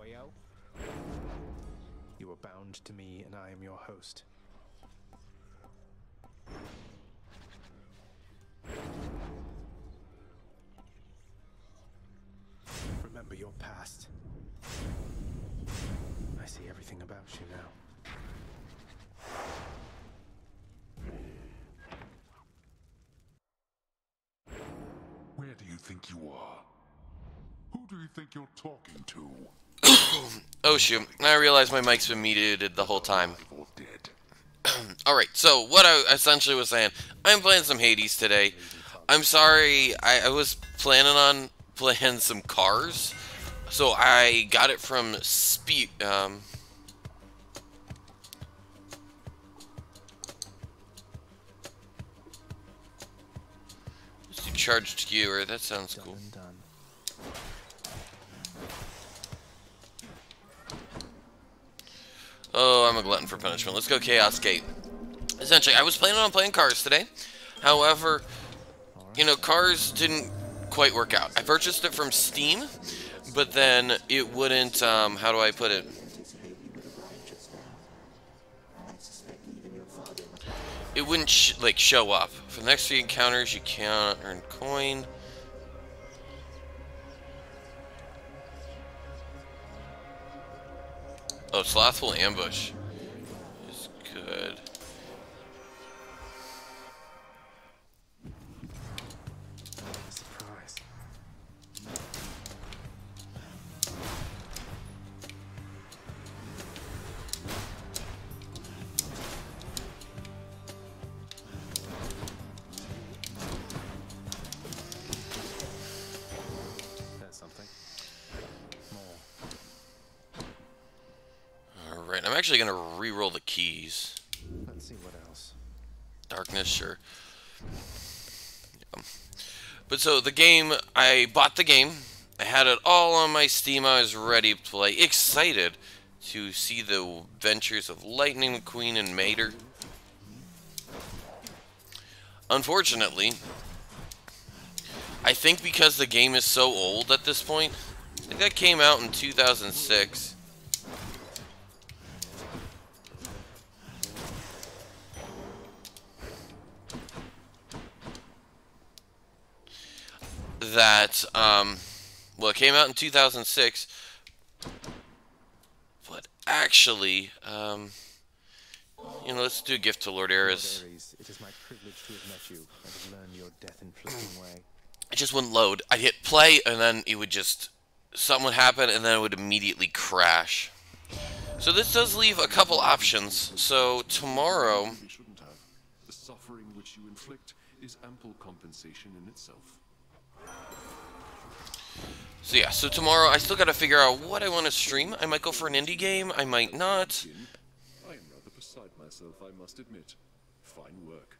Boyo. You are bound to me, and I am your host. Remember your past. I see everything about you now. Where do you think you are? Who do you think you're talking to? Oh shoot, I realize my mic's been muted the whole time. Alright, so what I essentially was saying, I'm playing some Hades today. I'm sorry, I, I was planning on playing some cars. So I got it from Speed, um... Charged skewer, that sounds cool. Oh, I'm a glutton for punishment. Let's go Chaos Gate. Essentially, I was planning on playing Cars today. However, you know, Cars didn't quite work out. I purchased it from Steam, but then it wouldn't, um, how do I put it? It wouldn't, sh like, show up. For the next three encounters, you can't earn coin. Oh, Slothful Ambush is good. Actually going to re-roll the keys. Let's see what else. Darkness, sure. But so the game, I bought the game. I had it all on my Steam. I was ready to play. Excited to see the adventures of Lightning McQueen and Mater. Unfortunately, I think because the game is so old at this point, I think that came out in 2006. That, um, well, it came out in 2006, but actually, um, you know, let's do a gift to Lord Ares. Ares, it is my privilege to have met you and your death inflicting way. it just wouldn't load. I'd hit play, and then it would just something would happen, and then it would immediately crash. So this does leave a couple options. So tomorrow, We shouldn't have. The suffering which you inflict is ample compensation in itself. So yeah, so tomorrow I still got to figure out what I want to stream. I might go for an indie game. I might not. I am rather beside myself, I must admit. Fine work.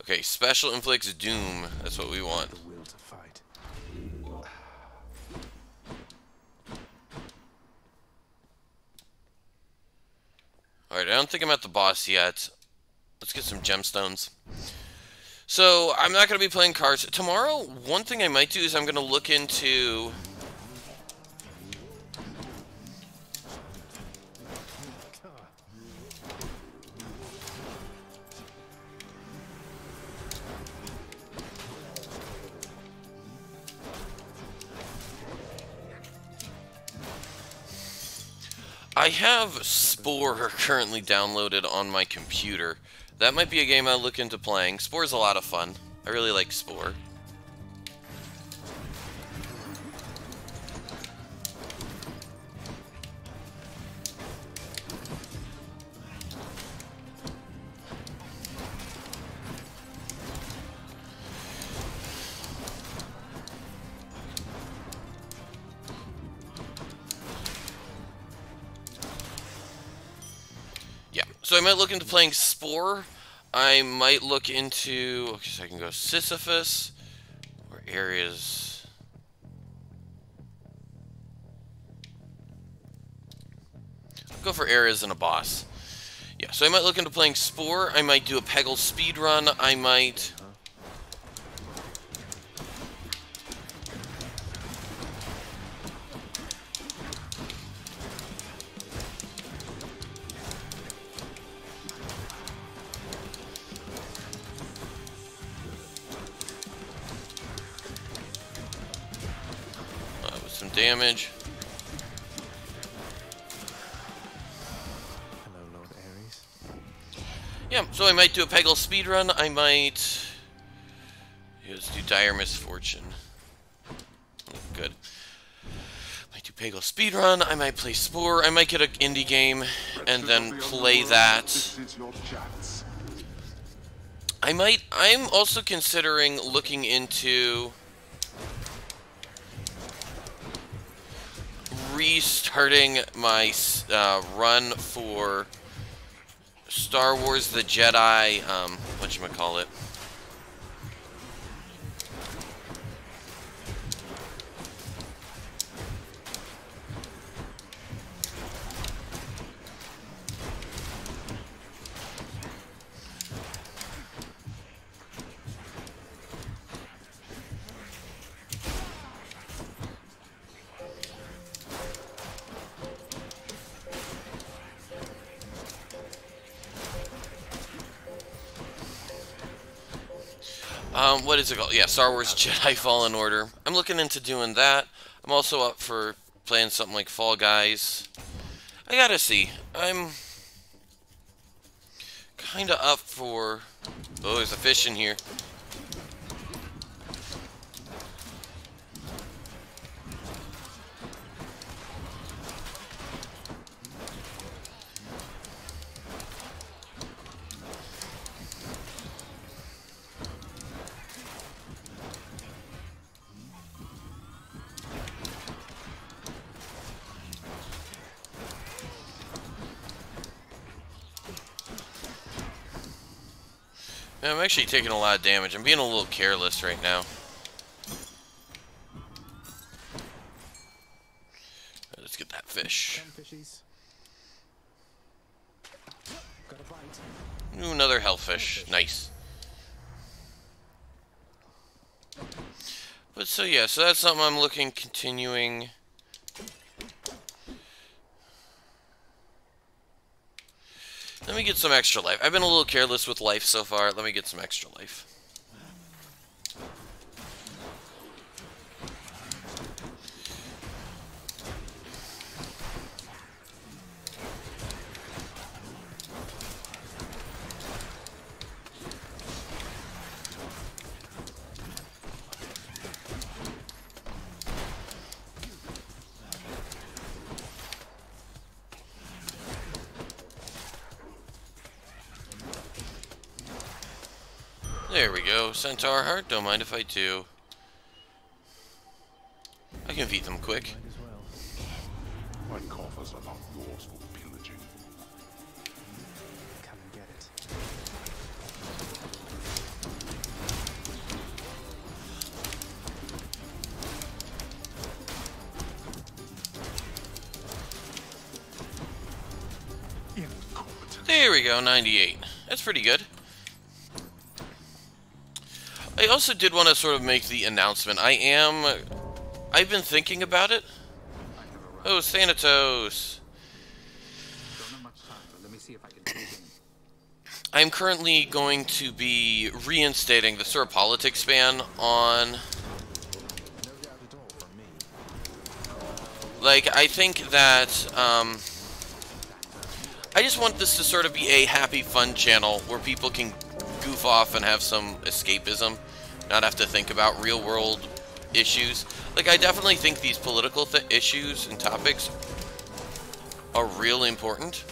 Okay, special inflicts doom. That's what we want. The will to fight. Alright, I don't think I'm at the boss yet. Let's get some gemstones. So, I'm not going to be playing cards. Tomorrow, one thing I might do is I'm going to look into... I have Spore currently downloaded on my computer. That might be a game I'll look into playing. Spore's a lot of fun. I really like Spore. So I might look into playing Spore. I might look into. Okay, so I can go Sisyphus or Ares. Go for Ares and a boss. Yeah, so I might look into playing Spore. I might do a Peggle speed run. I might. Damage. Hello, Lord Ares. Yeah, so I might do a Peggle speedrun. I might. Yeah, let's do Dire Misfortune. Good. I Might do Peggle speedrun. I might play Spore. I might get an indie game and then play that. This is your chance. I might. I'm also considering looking into restarting my uh, run for Star Wars: The Jedi. Um, what Um, what is it called? Yeah, Star Wars Jedi Fallen Order. I'm looking into doing that. I'm also up for playing something like Fall Guys. I gotta see. I'm kinda up for... Oh, there's a fish in here. Man, I'm actually taking a lot of damage. I'm being a little careless right now. Let's get that fish. Ten fishies. Got a bite. Ooh, another hellfish. Nice. But so yeah, so that's something I'm looking continuing. Me get some extra life. I've been a little careless with life so far. Let me get some extra life. There we go. Centaur heart. Don't mind if I do. I can beat them quick. Might as well. My coffers are not yours for pillaging. Come and get it. There we go, 98. That's pretty good. I also did want to sort of make the announcement. I am... I've been thinking about it. Oh, Thanatos. I'm currently going to be reinstating the Sir Politics ban on... Like, I think that, um... I just want this to sort of be a happy, fun channel where people can goof off and have some escapism, not have to think about real-world issues. Like, I definitely think these political th issues and topics are real important.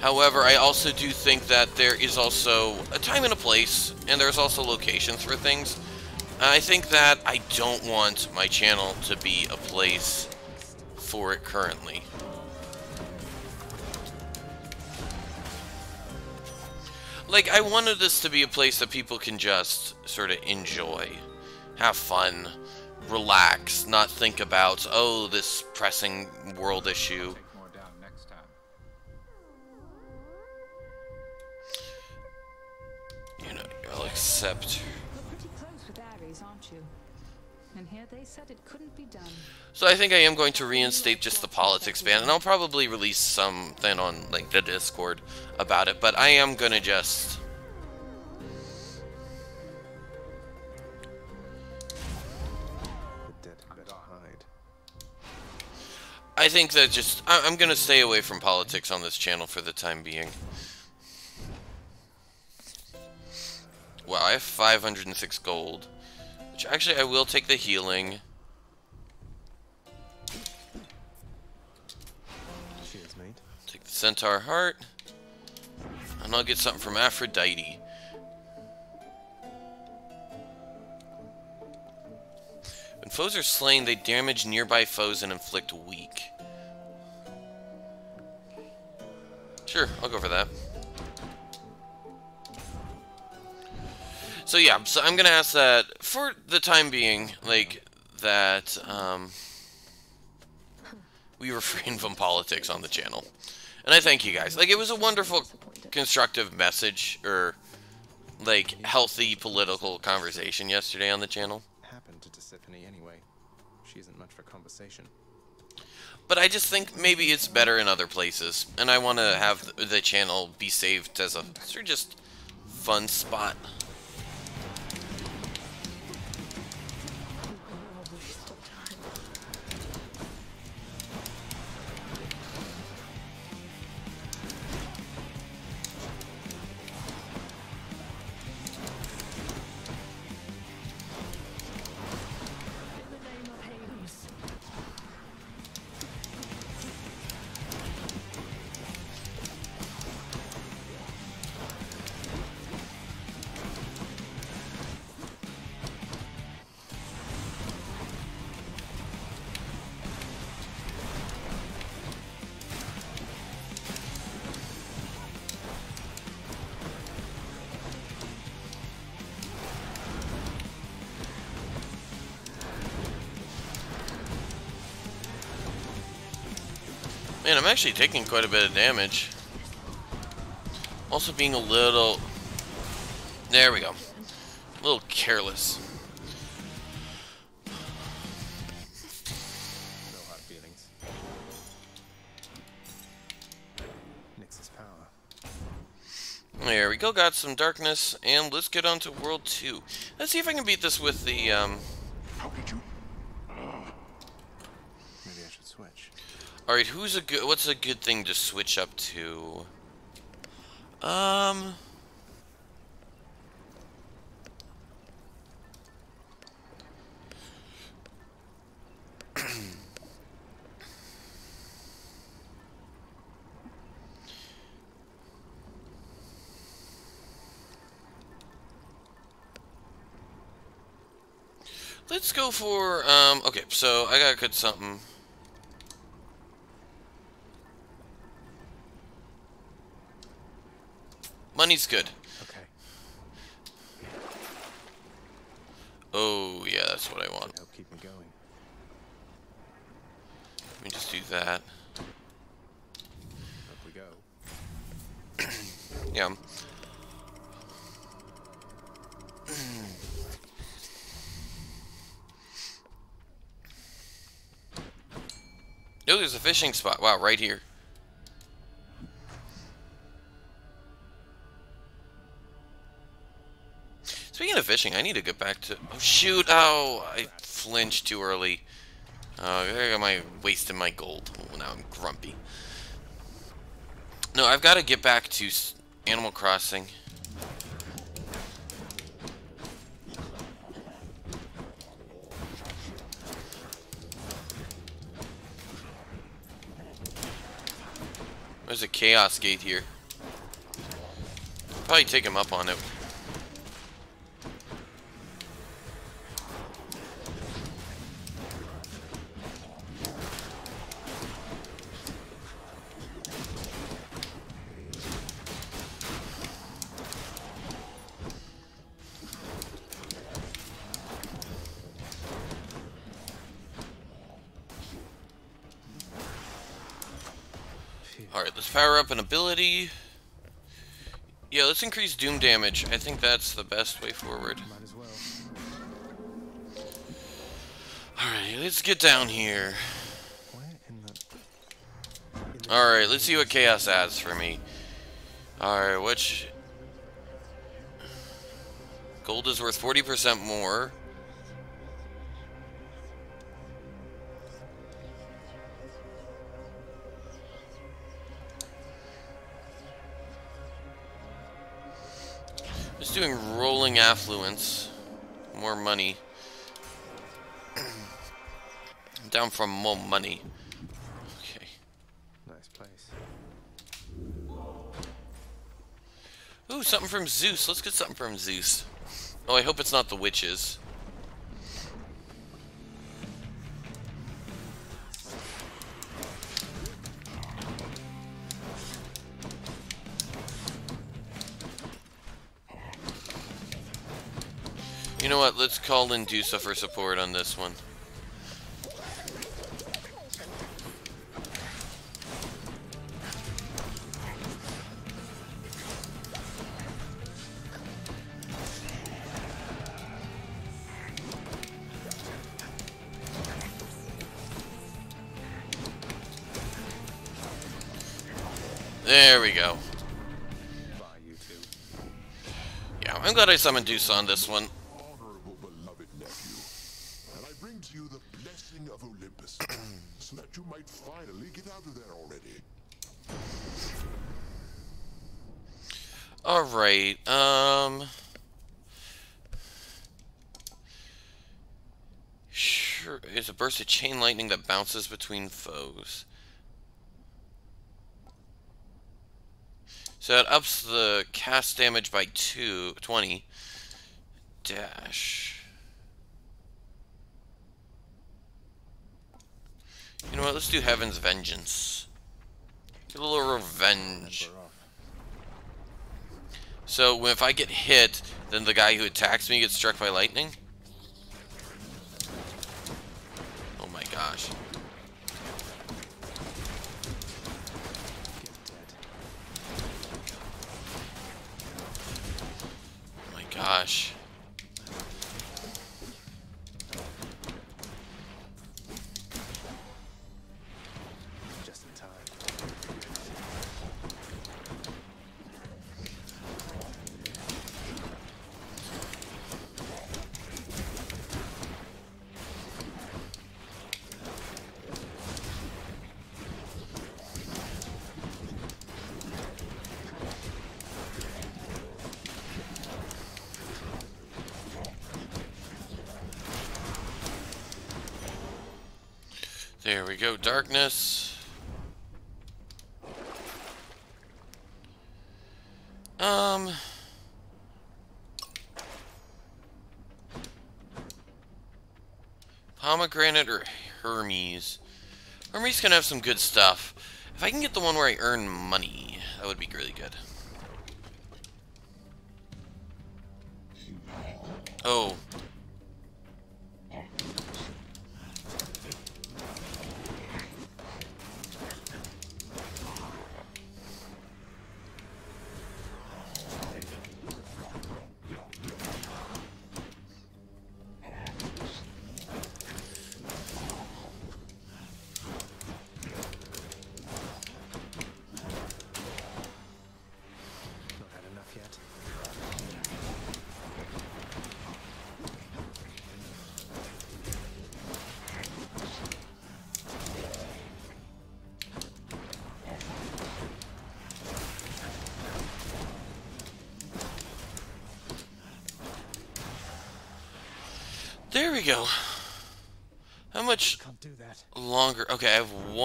However, I also do think that there is also a time and a place, and there's also locations for things. I think that I don't want my channel to be a place for it currently. Like, I wanted this to be a place that people can just sort of enjoy, have fun, relax, not think about, oh, this pressing world issue. You know, I'll accept. You're pretty close with Ares, aren't you? And here they said it couldn't be done. So I think I am going to reinstate just the politics ban, and I'll probably release something on like the Discord about it. But I am just had better hide. I think that just I- I'm gonna stay away from politics on this channel for the time being. Wow, I have 506 gold, which actually I will take the healing. Centaur heart, and I'll get something from Aphrodite. When foes are slain, they damage nearby foes and inflict weak. Sure, I'll go for that. So yeah, so I'm gonna ask that for the time being, like that um, we refrain from politics on the channel, and I thank you guys. Like it was a wonderful, constructive message or like healthy political conversation yesterday on the channel. Happened to Tisiphone anyway. She isn't much for conversation. But I just think maybe it's better in other places, and I want to have the- the channel be saved as a sort of just fun spot. Man, I'm actually taking quite a bit of damage. Also being a little... There we go. A little careless. No hard feelings. Nyx's power. There we go, got some darkness, and let's get on to World 2. Let's see if I can beat this with the, um... How did you? Maybe I should switch. Alright, who's a good... What's a good thing to switch up to? Um... Let's go for, um, okay, so I got good something. Money's good. Okay. Oh, yeah, that's what I want. Help keep me going. Let me just do that. Up we go. Yeah. Oh, there's a fishing spot. Wow, right here. Speaking of fishing, I need to get back to... Oh, shoot! Oh, I flinched too early. Oh, am I wasting my gold. Now I'm grumpy. No, I've got to get back to Animal Crossing. There's a Chaos Gate here. Probably take him up on it. Power up an ability. Yeah, let's increase Doom damage. I think that's the best way forward. Might as well. Alright, let's get down here. Where in the... in the- Alright, let's see what Chaos adds for me. Alright, which... Gold is worth 40% more. Doing rolling affluence. More money. Down from more money. Okay. Nice place. Ooh, something from Zeus. Let's get something from Zeus. Oh, I hope it's not the witches. You know what? Let's call in Dusa for support on this one. There we go. Yeah, I'm glad I summoned Dusa on this one. Honorable beloved nephew, and I bring to you the blessing of Olympus, so that you might finally get out of there already. Alright, um... Sure, it's a burst of chain lightning that bounces between foes. So it ups the cast damage by two, 20. Dash. You know what, let's do Heaven's Vengeance. Get a little revenge. So if I get hit, then the guy who attacks me gets struck by lightning? Oh my gosh. Oh my gosh. Darkness. Um. Pomegranate or Hermes? Hermes can have some good stuff. If I can get the one where I earn money,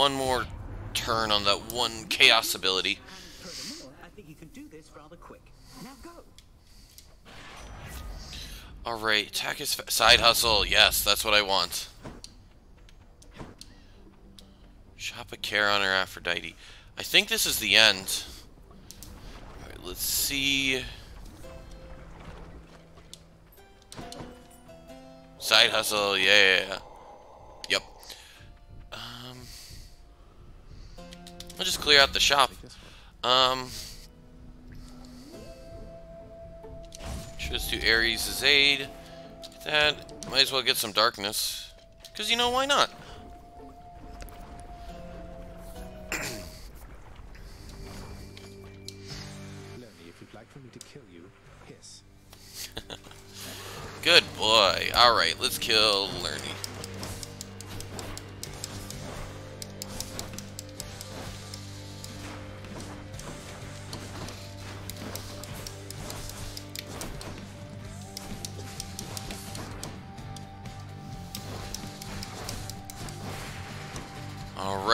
one more turn on that one chaos ability. Alright, attack is fa- side hustle. Yes, that's what I want. Shop a Charon or Aphrodite. I think this is the end. Alright, let's see. Side hustle, yeah, clear out the shop. This one. Um, just do Ares' aid. Get that. Might as well get some darkness. Because, you know, why not? Lonely, if you'd like for me to kill you, hiss. Good boy. Alright, let's kill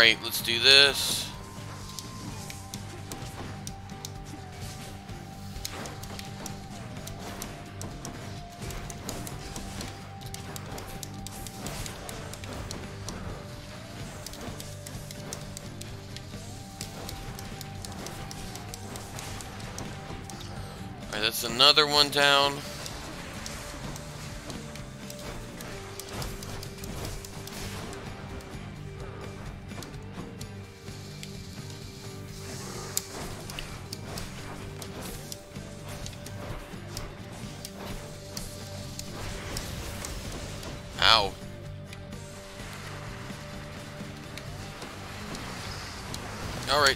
Alright, let's do this. Alright, that's another one down.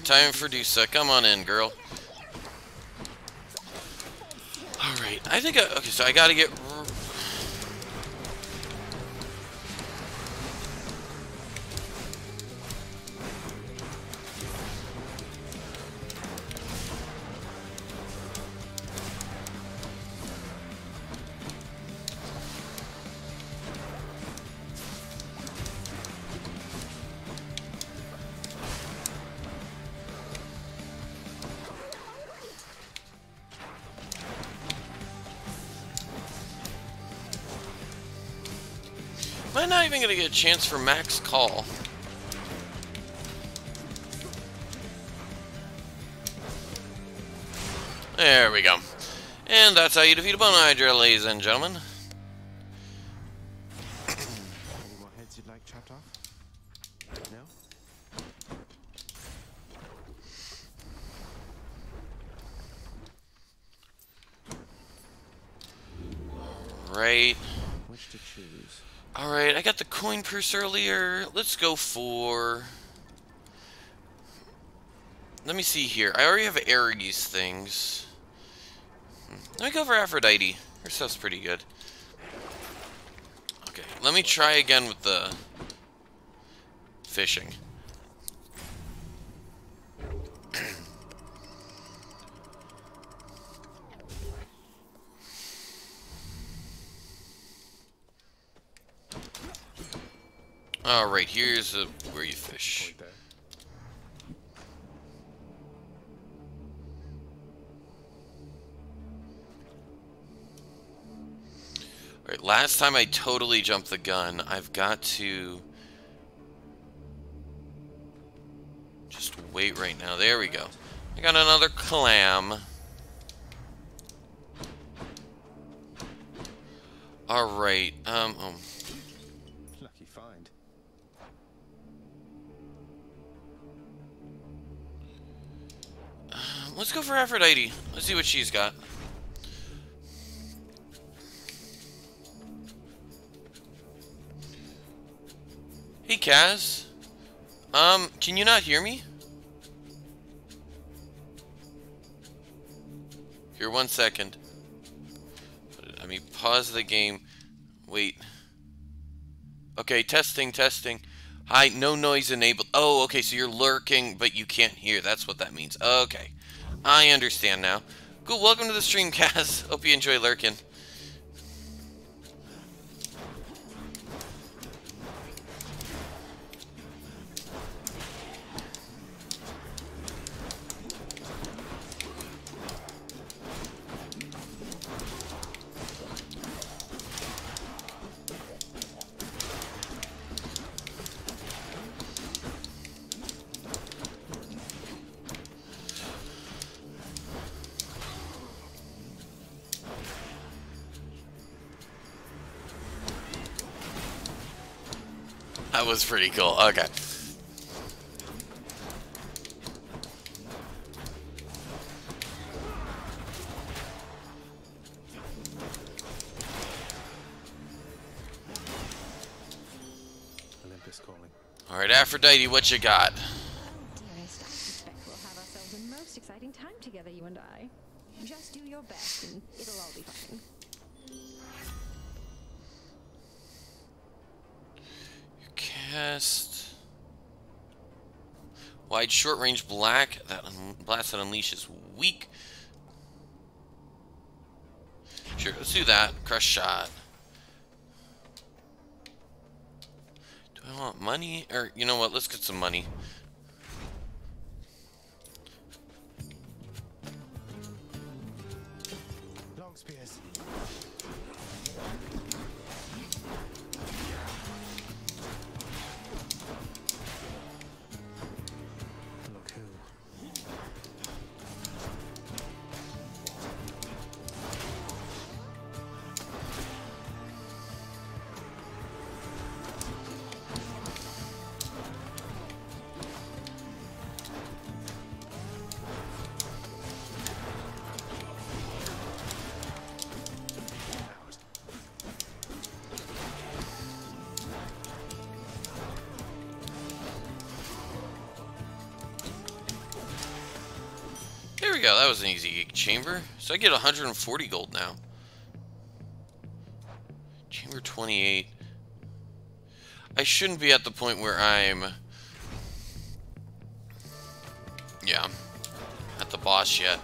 Time for Dusa. Come on in, girl. Alright, I think I, okay, so I gotta get even gonna get a chance for max call? There we go. And that's how you defeat a Bone Hydra, ladies and gentlemen. Any more heads you'd like chopped off? No? Alright. Which to choose? Alright, I got the coin purse earlier. Let's go for... Let me see here. I already have Ares things. Hmm. Let me go for Aphrodite. Her stuff's pretty good. Okay, let me try again with the fishing. Alright, here's uh where you fish. Alright, last time I totally jumped the gun. I've got to... Just wait right now. There we go. I got another clam. Alright, um, um, let's go for Aphrodite. Let's see what she's got. Hey, Kaz. Um, can you not hear me? Here, one second. Let me pause the game. Wait. Okay, testing, testing. Hi, no noise enabled. Oh, okay, so you're lurking, but you can't hear. That's what that means. Okay. I understand now. Cool, welcome to the stream, Kaz. Hope you enjoy lurking. Was pretty cool. Okay. Olympus calling. Alright, Aphrodite, what you got? Cast. Wide short range black. That blast that unleashes weak. Sure, let's do that. Crush shot. Do I want money? Or, you know what? Let's get some money. Go. That was an easy chamber. So I get 140 gold now. Chamber 28. I shouldn't be at the point where I'm... Yeah. At the boss yet.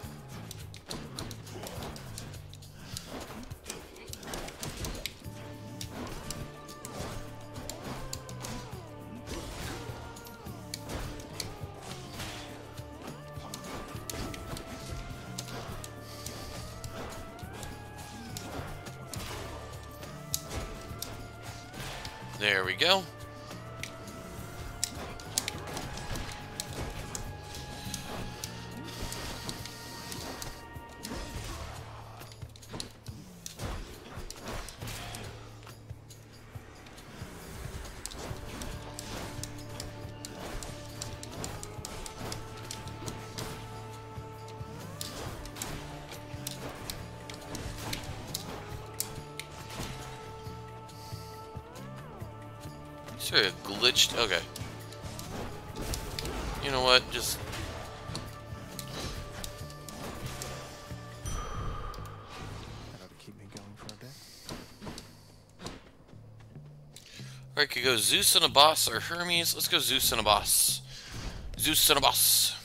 Glitched? Okay. You know what? Just. Alright, could go Zeus and a boss or Hermes. Let's go Zeus and a boss. Zeus and a boss.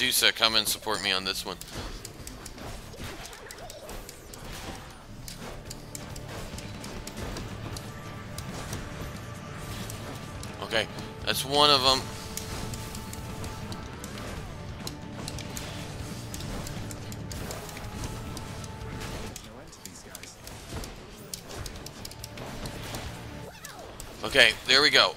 Dusa, come and support me on this one. Okay, that's one of them. Okay, there we go.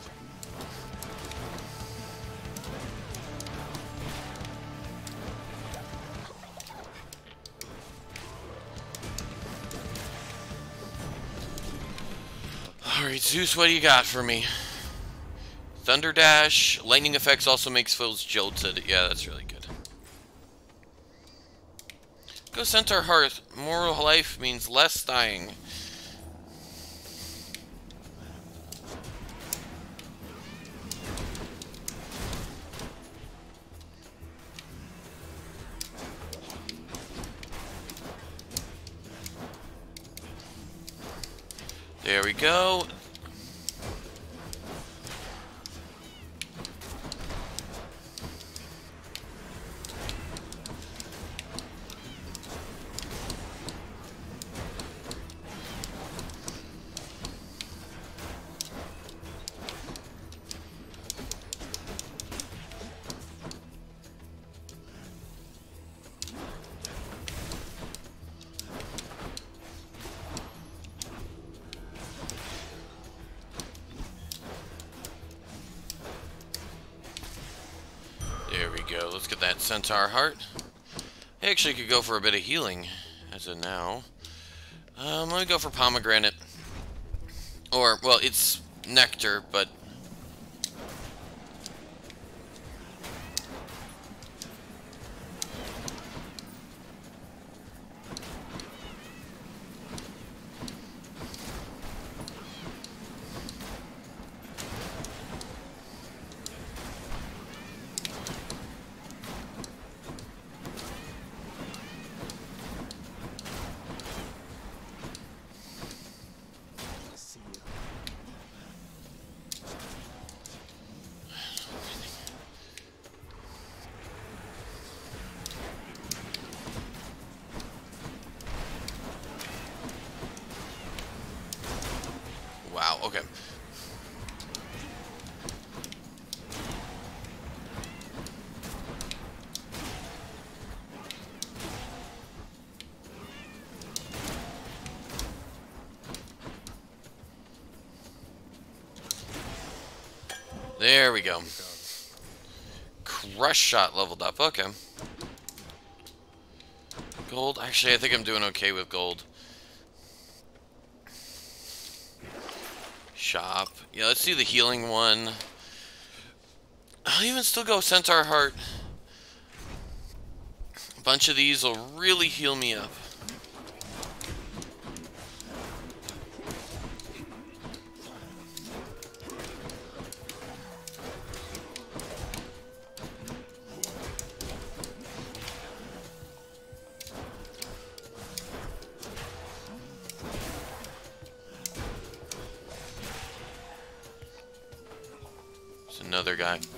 Zeus, what do you got for me? Thunder Dash, lightning effects also makes foes jolted. Yeah, that's really good. Go Centaur Heart. More life means less dying. That Centaur Heart. I actually could go for a bit of healing as of now. Um, let me go for Pomegranate. Or, well, it's Nectar, but... we go. Crush shot leveled up. Okay. Gold. Actually, I think I'm doing okay with gold. Shop. Yeah, let's do the healing one. I'll even still go Centaur Heart. A bunch of these will really heal me up. Another guy.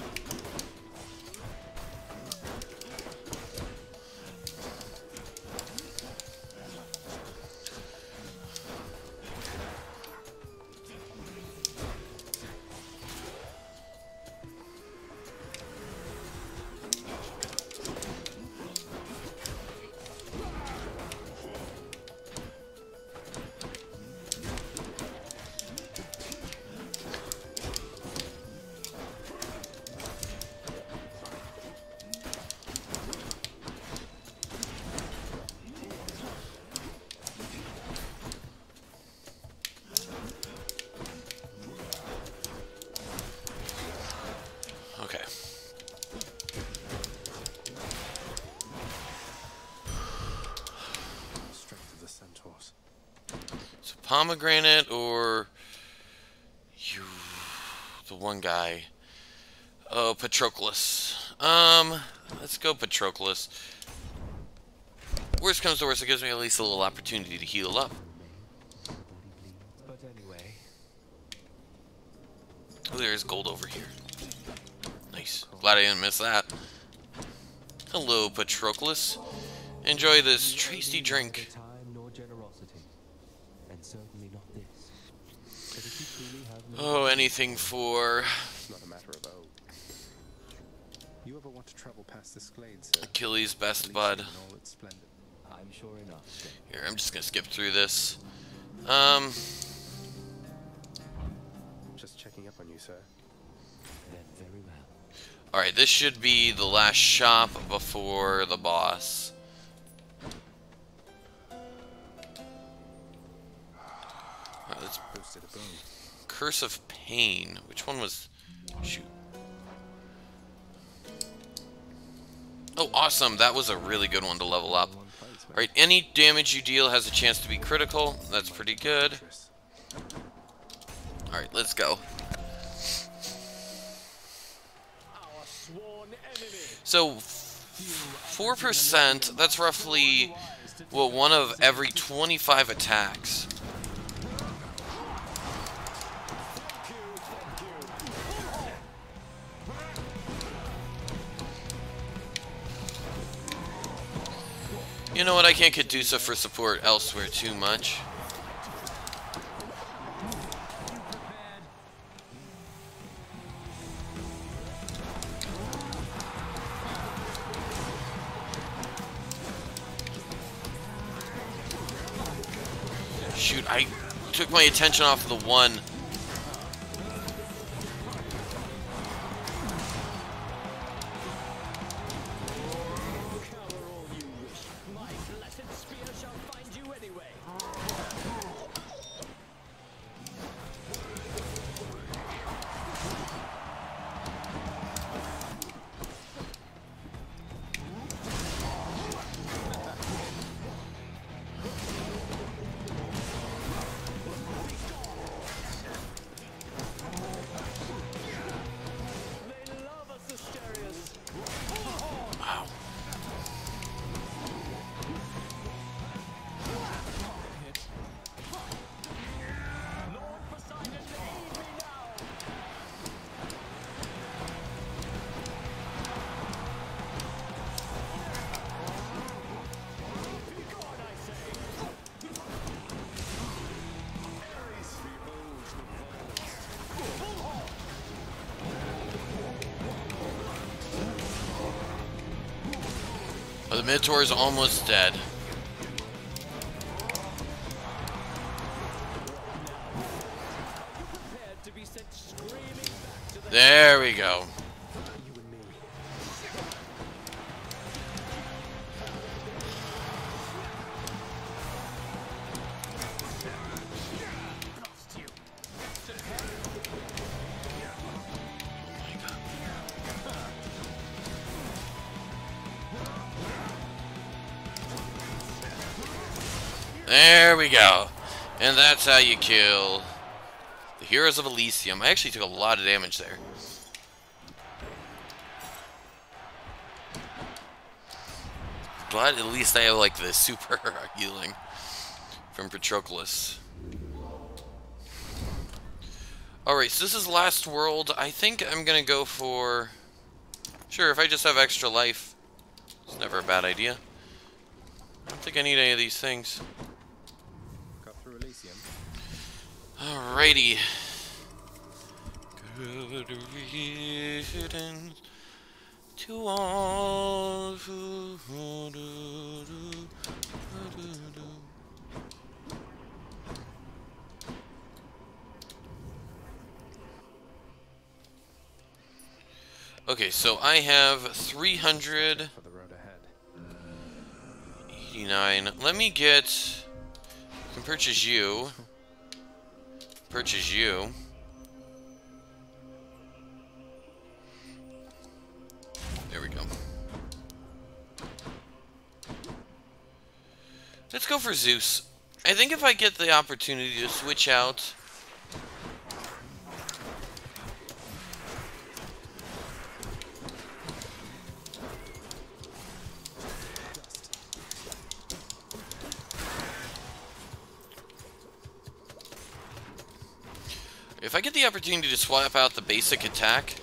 Pomegranate or you, the one guy. Oh, Patroclus. Um, let's go Patroclus. Worst comes to worst, it gives me at least a little opportunity to heal up. But anyway, Oh, there's gold over here. Nice. Glad I didn't miss that. Hello, Patroclus. Enjoy this tasty drink. time nor generosity, and certainly not this. But if you truly have no Oh, anything for it's not a matter of oh. You ever want to travel past this glade, sir? Achilles' best bud. in all its splendor. I'm sure enough. Here, I'm just gonna skip through this. Um, Just checking up on you, sir. Then very well. alright, this should be the last shop before the boss. Alright, let's Posted a bone. Curse of Pain. Which one was... Shoot. Oh, awesome. That was a really good one to level up. Alright, any damage you deal has a chance to be critical. That's pretty good. Alright, let's go. So, 4%, that's roughly, well, one of every 25 attacks. You know what, I can't get Dusa for support elsewhere too much. Shoot, I took my attention off the one. Minotaur is almost dead. There we go. We go. And that's how you kill the Heroes of Elysium. I actually took a lot of damage there. But at least I have like the super healing from Patroclus. Alright, so this is Last World. I think I'm gonna go for... Sure, if I just have extra life, it's never a bad idea. I don't think I need any of these things. Got through Elysium. Alrighty. Good riddance to all who. Okay, so I have 389. For the road ahead. Let me get... I can purchase you. Purchase you. There we go. Let's go for Zeus. I think if I get the opportunity to switch out... If I get the opportunity to swap out the basic attack...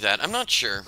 that. I'm not sure.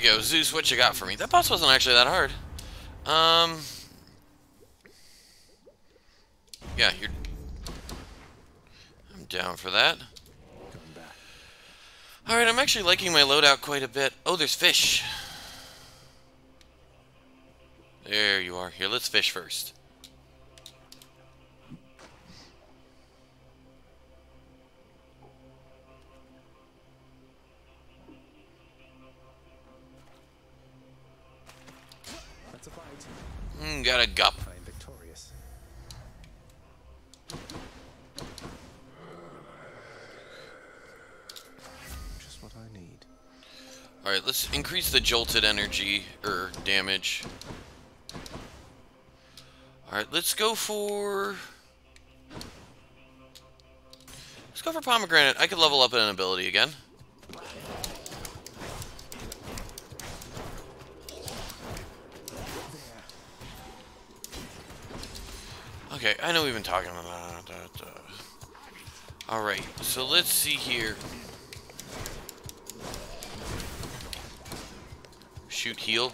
Go. Zeus, what you got for me? That boss wasn't actually that hard. Um... Yeah, you're... I'm down for that. Alright, I'm actually liking my loadout quite a bit. Oh, there's fish. There you are. Here, let's fish first. Let's increase the jolted energy, or damage. Alright, let's go for... Let's go for Pomegranate. I could level up an ability again. Okay, I know we've been talking about that. Uh... Alright, so let's see here. Shoot heal.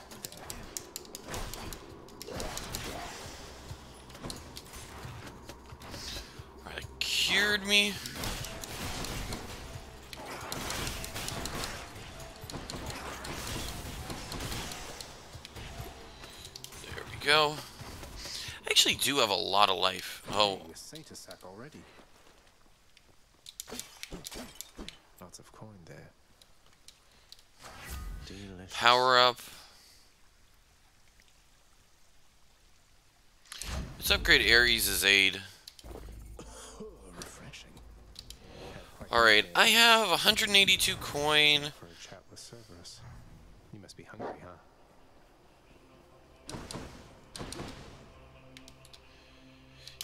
Alright, cured me. There we go. I actually do have a lot of life. Oh. Lots of coin there. Delicious. power up. Let's upgrade Ares' aid. Refreshing. Had quite a Alright, I have 182 coin. For a chat with Cerberus. You must be hungry, huh?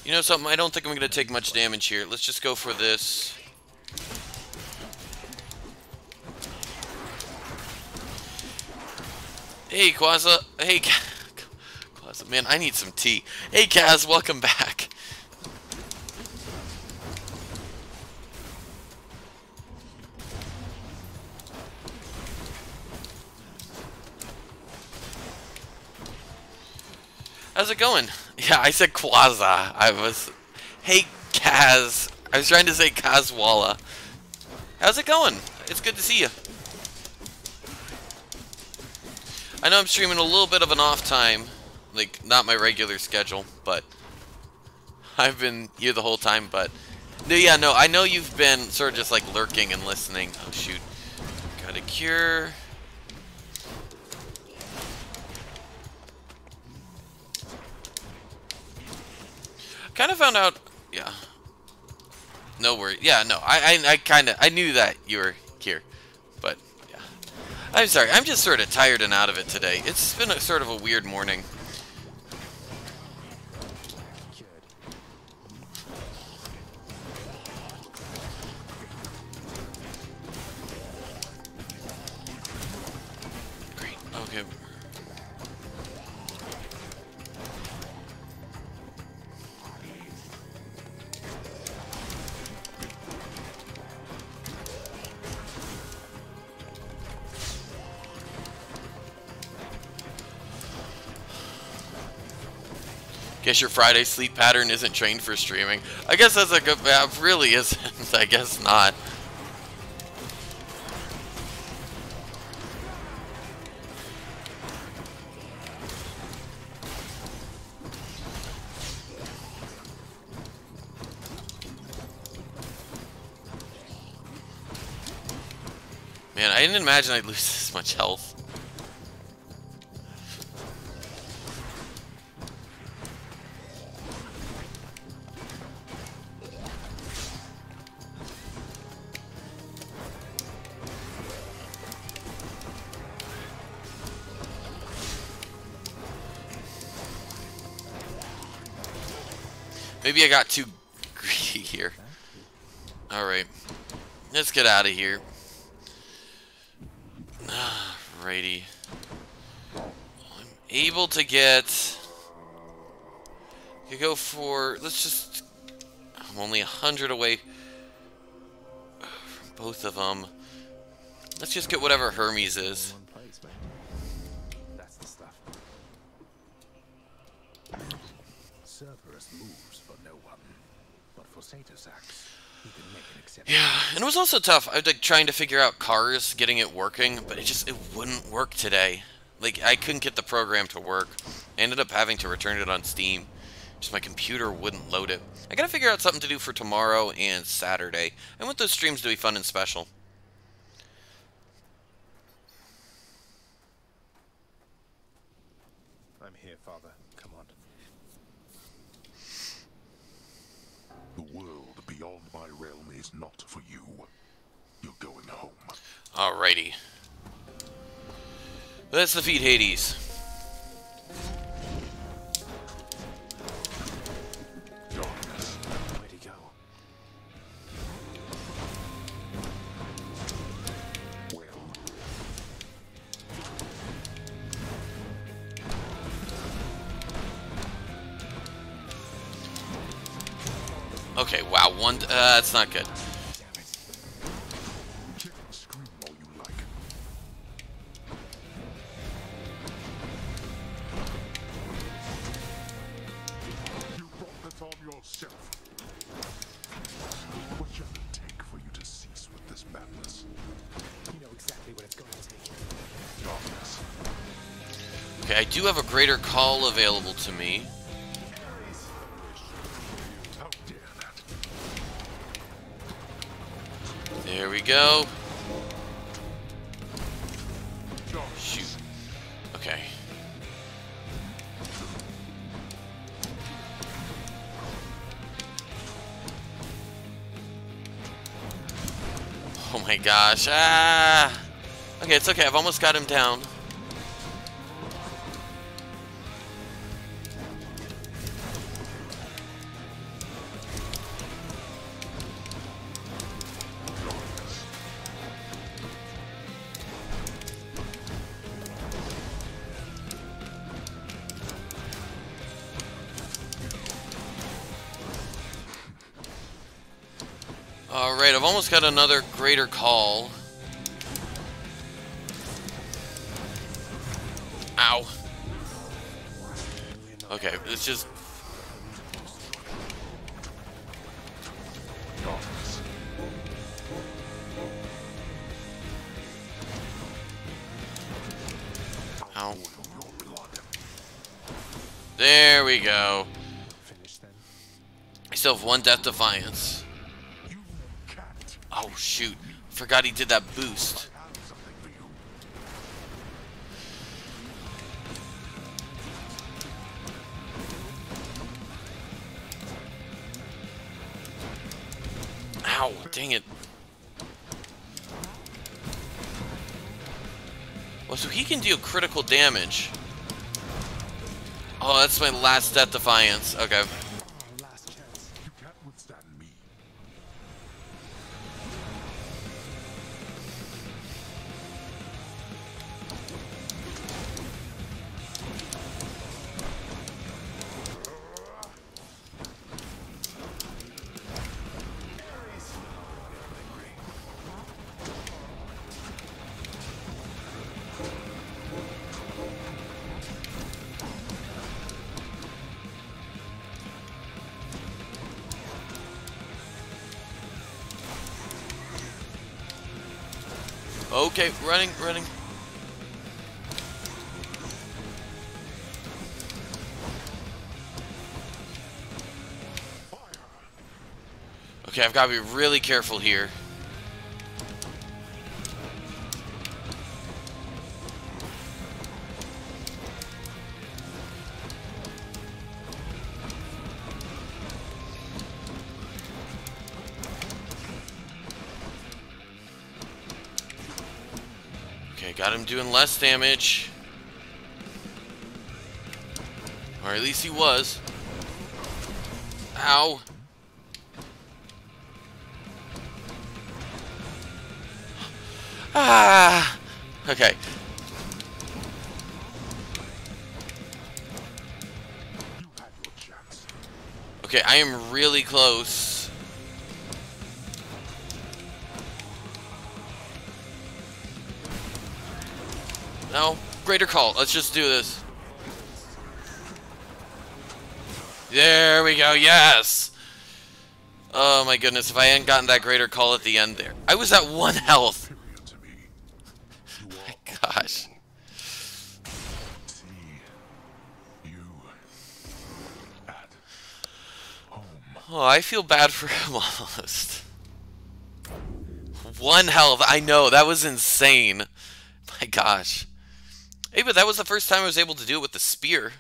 You know something? I don't think I'm going to take much damage here. Let's just go for this. Hey, Quaza. Hey, Quaza. Man, I need some tea. Hey, Kaz. Welcome back. How's it going? Yeah, I said Quaza. I was... Hey, Kaz. I was trying to say Kazwala. How's it going? It's good to see you. I know I'm streaming a little bit of an off time, like not my regular schedule, but I've been here the whole time. But no, yeah, no, I know you've been sort of just like lurking and listening. Oh shoot, got a cure. Kind of found out, yeah. No worry. Yeah, no, I, I, I kind of, I knew that you were. I'm sorry. I'm just sort of tired and out of it today. It's been a sort of a weird morning. Guess your Friday sleep pattern isn't trained for streaming. I guess that's a good. Uh, really isn't. I guess not. Man, I didn't imagine I'd lose this much health. Maybe I got too greedy here. Alright. Let's get out of here. Alrighty. I'm able to get... Could go for... Let's just... I'm only a hundred away from both of them. Let's just get whatever Hermes is. Yeah, and it was also tough. I was like trying to figure out cars, getting it working, but it just it wouldn't work today. Like I couldn't get the program to work. I ended up having to return it on Steam. Just my computer wouldn't load it. I gotta figure out something to do for tomorrow and Saturday. I want those streams to be fun and special. I'm here, Father. Come on. The world beyond my realm is not for you. You're going home. Alrighty. Let's defeat Hades. Okay, wow, one. Uh, that's not good. Have a greater call available to me. There we go. Shoot. Okay. Oh my gosh. Ah. Okay, it's okay. I've almost got him down. got another greater call. Ow. Okay, it's just... Ow. There we go. I still have one Death Defiance. Oh. Forgot he did that boost. Ow, dang it. Well, so he can deal critical damage. Oh, that's my last Death Defiance. Okay. Okay, running, running. Okay, I've got to be really careful here. Him doing less damage. Or at least he was. Ow. Ah. Okay. Okay, I am really close. Greater call. Let's just do this. There we go. Yes. Oh my goodness! If I hadn't gotten that greater call at the end there, I was at one health. My gosh. Oh, I feel bad for him almost. One health. I know that was insane. My gosh. Hey, but that was the first time I was able to do it with the spear.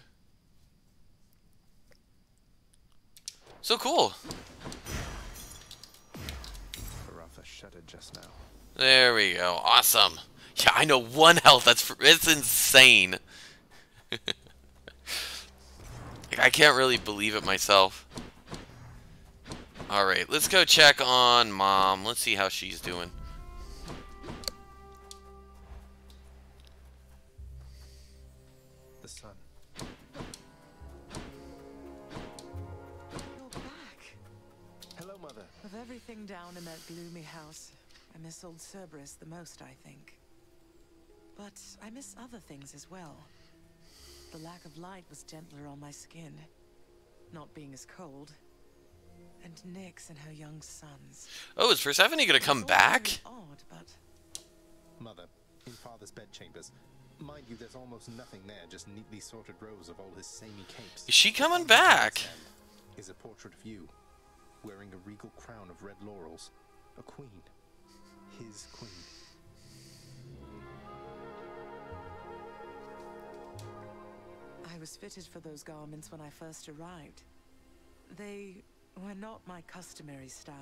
So cool. There we go. Awesome. Yeah, I know one health. That's it's insane. I can't really believe it myself. All right, let's go check on mom. Let's see how she's doing. Everything down in that gloomy house, I miss old Cerberus the most, I think. But I miss other things as well. The lack of light was gentler on my skin, not being as cold. And Nyx and her young sons. Oh, is Persephone gonna come It's all very back? Odd, but Mother, in Father's bedchambers. Mind you, there's almost nothing there, just neatly sorted rows of all his samey capes. Is she coming back? Is a portrait of you, wearing a regal crown of red laurels. A queen. His queen. I was fitted for those garments when I first arrived. They were not my customary style.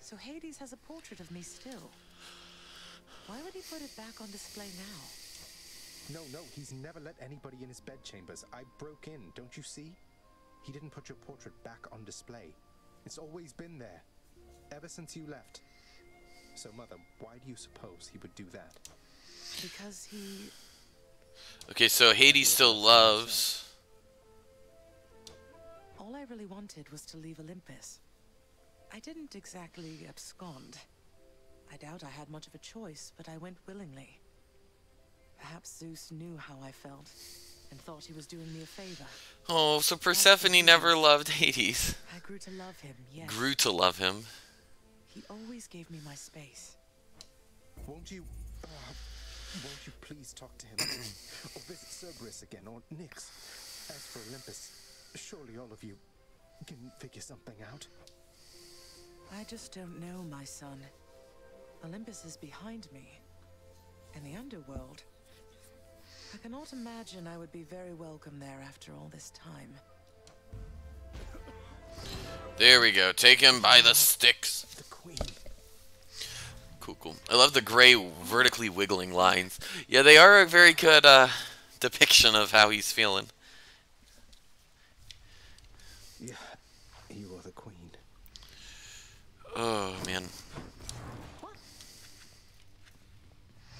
So Hades has a portrait of me still. Why would he put it back on display now? No, no, he's never let anybody in his bedchambers. I broke in, don't you see? He didn't put your portrait back on display. It's always been there. Ever since you left. So, Mother, why do you suppose he would do that? Because he Okay, so Hades still loves. All I really wanted was to leave Olympus. I didn't exactly abscond. I doubt I had much of a choice, but I went willingly. Perhaps Zeus knew how I felt and thought he was doing me a favor. Oh, so Persephone never loved Hades. I grew to love him, yes. Grew to love him. He always gave me my space. Won't you. Uh, Won't you please talk to him? or visit Cerberus again, or Nyx? As for Olympus, surely all of you can figure something out. I just don't know, my son. Olympus is behind me. And the underworld. I cannot imagine I would be very welcome there after all this time. There we go. Take him by the sticks. The Queen. Cool, cool. I love the gray vertically wiggling lines. Yeah, they are a very good uh, depiction of how he's feeling. Yeah, you are the Queen. Oh, man.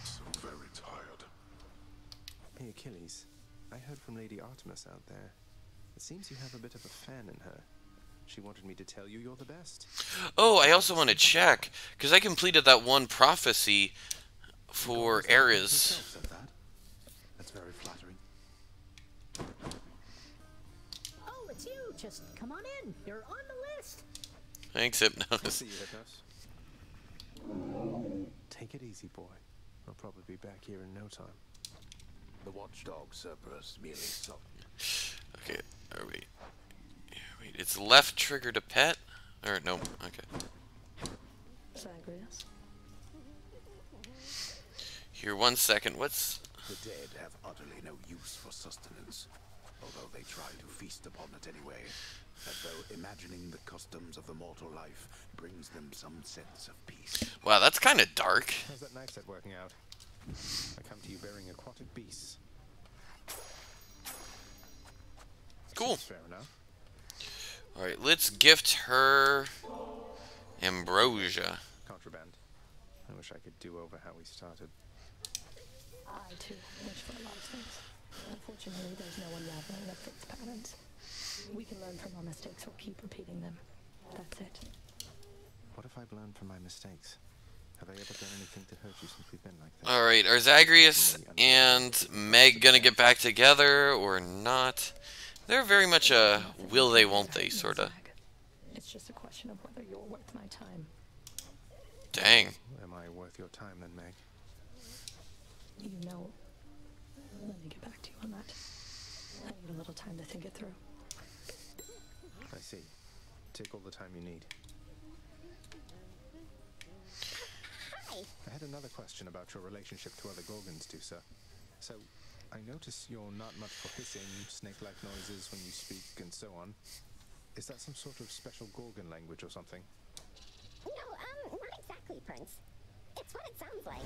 So very tired. Hey, Achilles. I heard from Lady Artemis out there. It seems you have a bit of a fan in her. She wanted me to tell you you're the best. Oh, I also want to check, because I completed that one prophecy for Ares. Said that. That's very flattering. Oh, it's you. Just come on in. You're on the list. Thanks, Hypnos. See you, Hypnos. Take it easy, boy. I'll probably be back here in no time. The watchdog Cerberus merely so. Okay, are we... Wait, it's left trigger to pet? Or, no, okay. Zagreus. Here, one second, what's... The dead have utterly no use for sustenance, although they try to feast upon it anyway, as though imagining the customs of the mortal life brings them some sense of peace. Wow, that's kind of dark. How's that knife set working out? I come to you bearing aquatic beasts. Cool. Seems fair enough. Alright, let's gift her... Ambrosia. Contraband. I wish I could do over how we started. I too wish for a lot of things. Unfortunately, there's no one raveling that fits patterns. We can learn from our mistakes or keep repeating them. That's it. What if I've learned from my mistakes? Have I ever done anything to hurt you since we've been like that? Alright, are Zagreus and Meg gonna get back together or not? They're very much a will they, won't they sorta. It's just a question of whether you're worth my time. Dang. Am I worth your time then, Meg? You know. Let me get back to you on that. I need a little time to think it through. I see. Take all the time you need. I had another question about your relationship to other Gorgons, Dusa. So, I notice you're not much for hissing, snake-like noises when you speak, and so on. Is that some sort of special Gorgon language or something? No, um, not exactly, Prince. It's what it sounds like.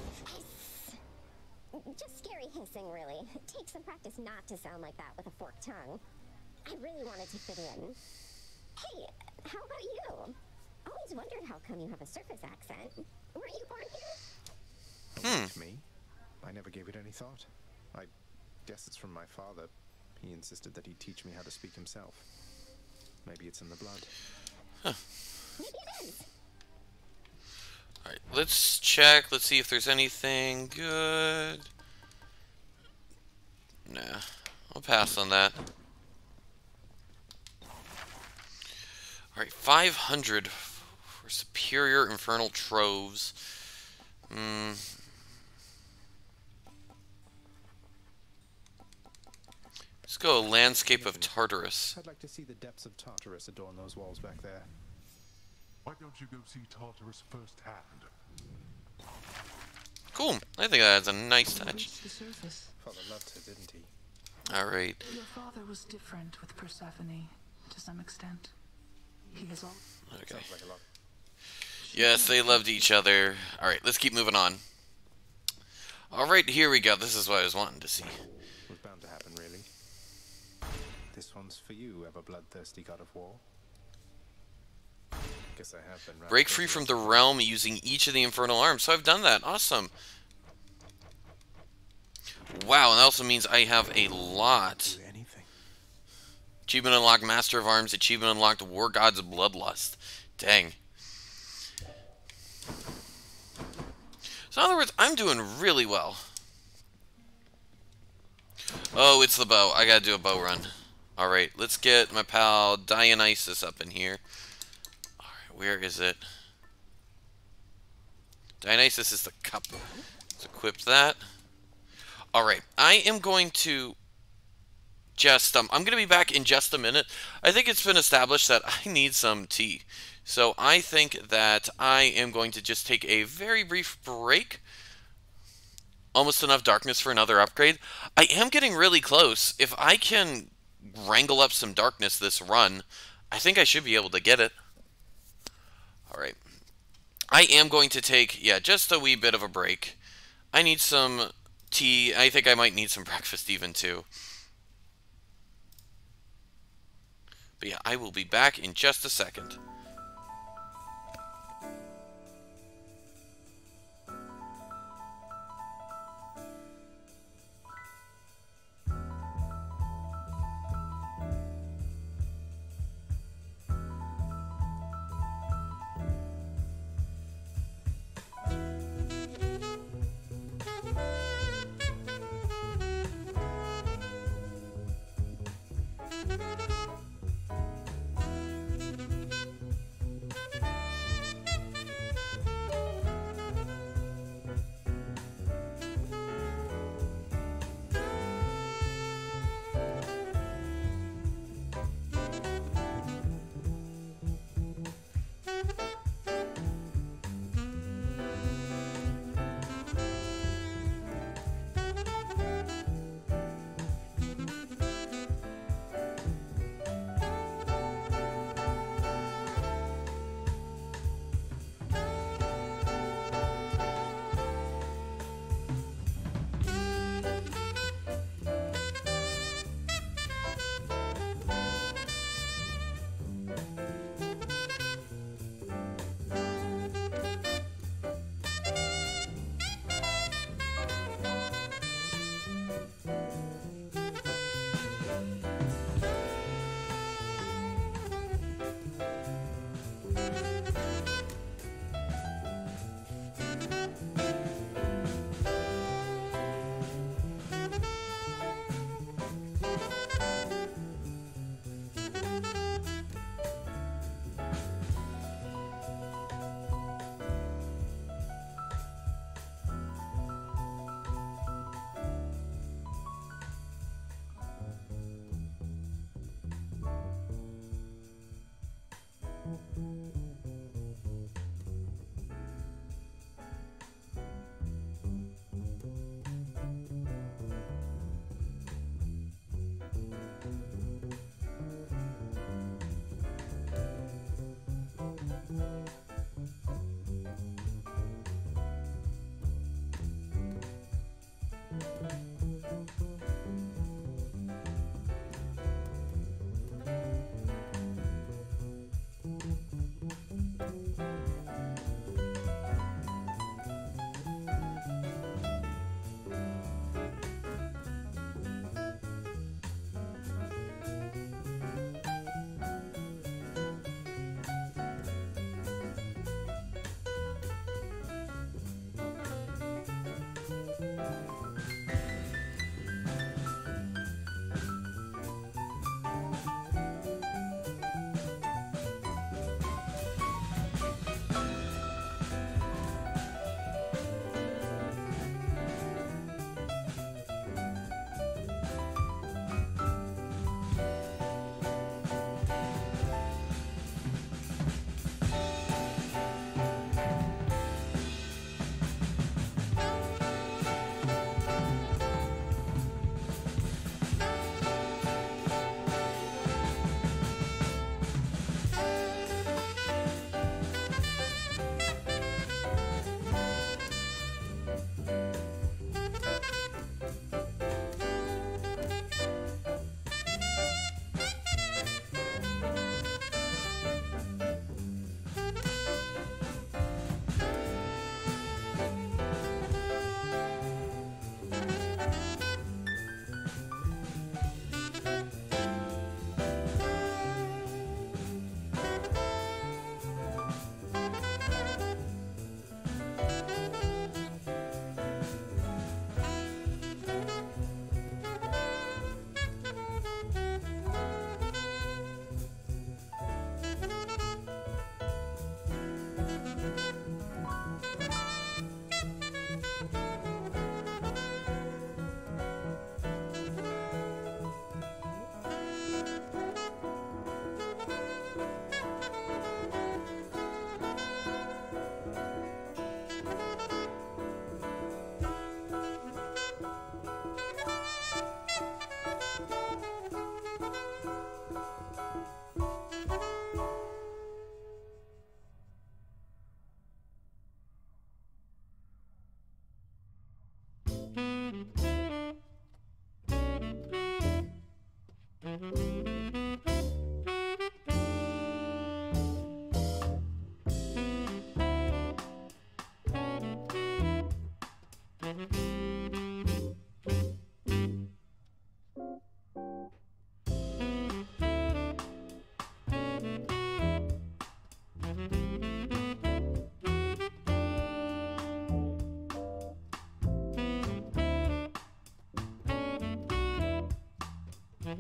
Just scary hissing, really. It takes some practice not to sound like that with a forked tongue. I really wanted to fit in. Hey, how about you? Always wondered how come you have a surface accent. Were you born here? Oh, Me? I never gave it any thought. I guess it's from my father. He insisted that he teach me how to speak himself. Maybe it's in the blood. Maybe it is. Alright, let's check. Let's see if there's anything good. Nah, I'll pass on that. Alright, 500 for Superior Infernal Troves. Hmm. Let's go Landscape of Tartarus. I'd like to see the depths of Tartarus adorn those walls back there. Why don't you go see Tartarus firsthand? Cool. I think that's a nice touch. Reached the surface. Father loved her, didn't he? Alright. Your father was different with Persephone, to some extent. He has all. Okay. Sounds like a lot. Yes, they loved each other. Alright, let's keep moving on. Alright, here we go. This is what I was wanting to see. Was bound to happen, really. This one's for you, ever bloodthirsty god of war. Guess I have been. Break free from the realm using each of the infernal arms. So I've done that. Awesome. Wow, and that also means I have a lot. Achievement unlocked Master of Arms. Achievement unlocked War God's Bloodlust. Dang. So in other words, I'm doing really well. Oh, it's the bow. I gotta do a bow run. Alright, let's get my pal Dionysus up in here. Alright, where is it? Dionysus is the cup. Let's equip that. All right, I am going to just um, I'm going to be back in just a minute. I think it's been established that I need some tea. So I think that I am going to just take a very brief break. Almost enough darkness for another upgrade. I am getting really close. If I can wrangle up some darkness this run, I think I should be able to get it. Alright. I am going to take, yeah, just a wee bit of a break. I need some tea. I think I might need some breakfast even too. But yeah, I will be back in just a second.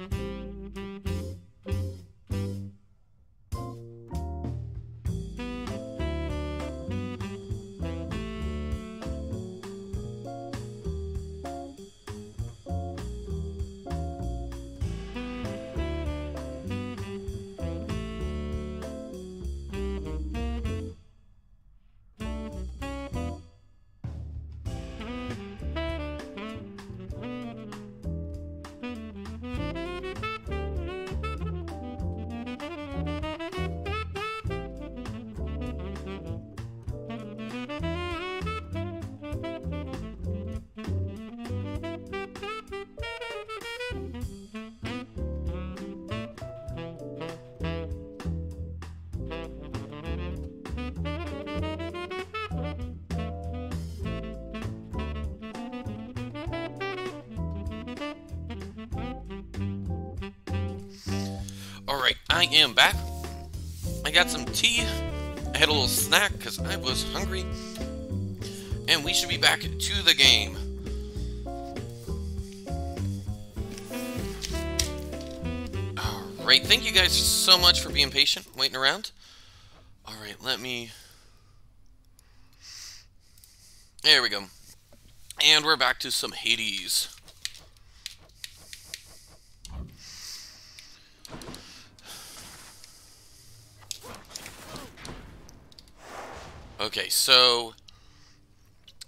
Mm-hmm. Alright, I am back. I got some tea. I had a little snack because I was hungry. And we should be back to the game. Alright, thank you guys so much for being patient, waiting around. Alright, let me... There we go. And we're back to some Hades. Okay, so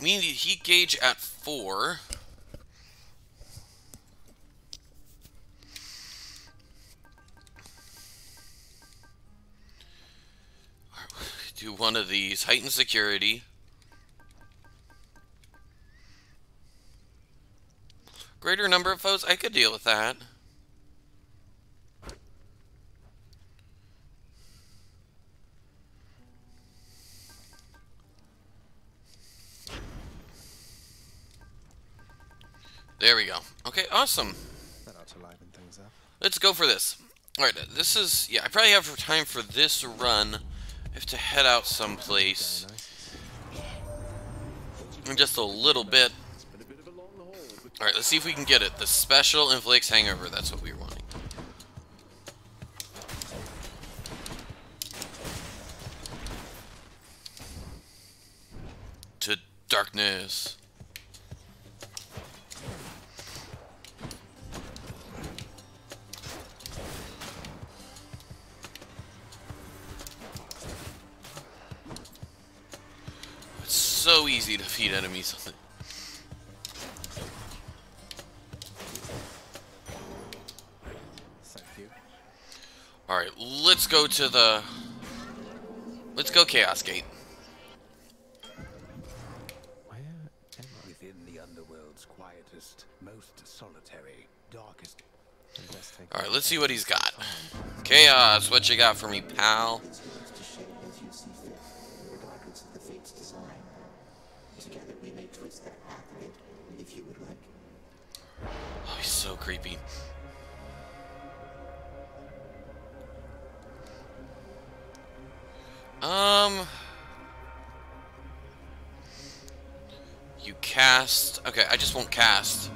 we need heat gauge at 4. Do one of these. Heightened security. Greater number of foes? I could deal with that. There we go. Okay, awesome. That ought to liven things up. Let's go for this. Alright, this is... Yeah, I probably have time for this run. I have to head out someplace. In just a little bit. Alright, let's see if we can get it. The special inflicts hangover. That's what we were wanting. To darkness. So easy to feed enemies. Thank you. Alright, let's go to the... Let's go Chaos Gate. Within the underworld's quietest, most solitary, darkest. Alright, let's see what he's got. Chaos, what you got for me, pal? Oh, he's so creepy. Um... You cast... Okay, I just won't cast.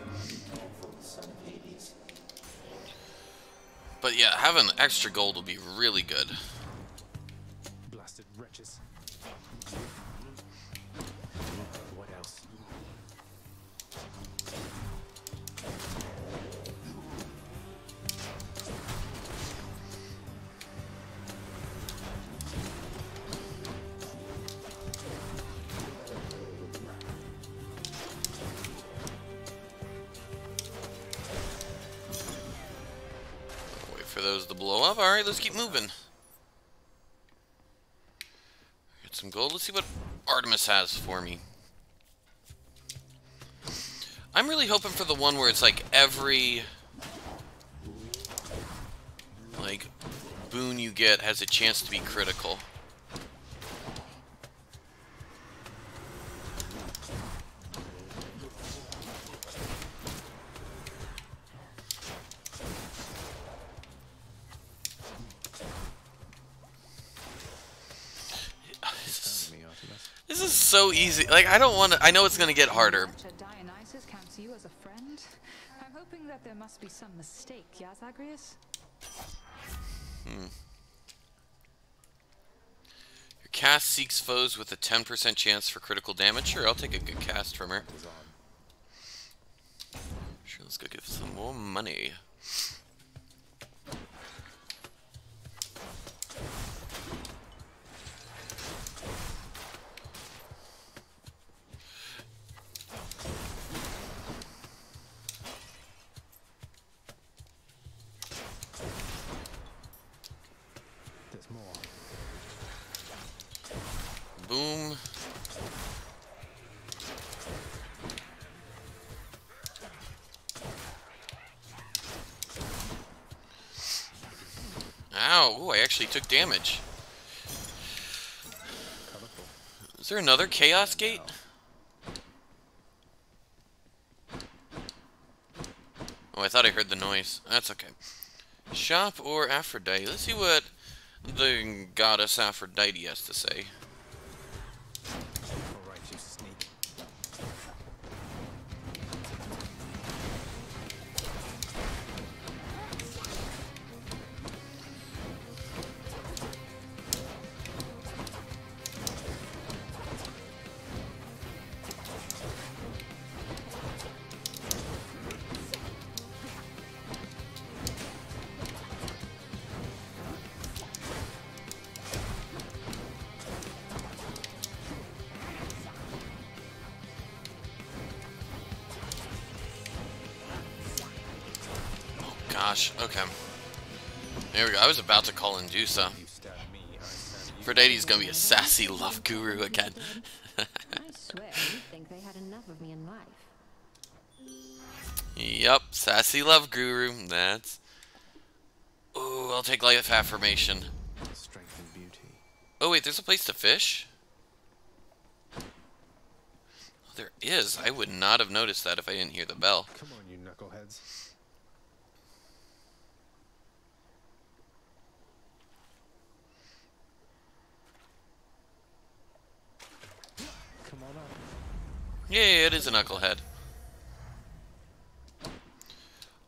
But yeah, having extra gold will be really good. Blow up. Alright, let's keep moving. Get some gold. Let's see what Artemis has for me. I'm really hoping for the one where it's like every like boon you get has a chance to be critical. So easy. Like I don't want to. I know it's gonna get harder. Dionysus counts you as a friend. I'm hoping that there must must be some mistake, yeah, Zagreus? Hmm. Your cast seeks foes with a 10% chance for critical damage. Sure, I'll take a good cast from her. Sure, let's go get some more money. Took damage. Is there another Chaos Gate? Oh, I thought I heard the noise. That's okay. Shop or Aphrodite? Let's see what the goddess Aphrodite has to say. Aphrodite's gonna be a sassy love guru again. I swear you'd think they had enough of me in life. Yep, sassy love guru. That's. Ooh, I'll take life affirmation. Strength and beauty. Oh wait, there's a place to fish. Oh, there is. I would not have noticed that if I didn't hear the bell. Come on, you knuckleheads. Come on up. Yeah, it is a knucklehead.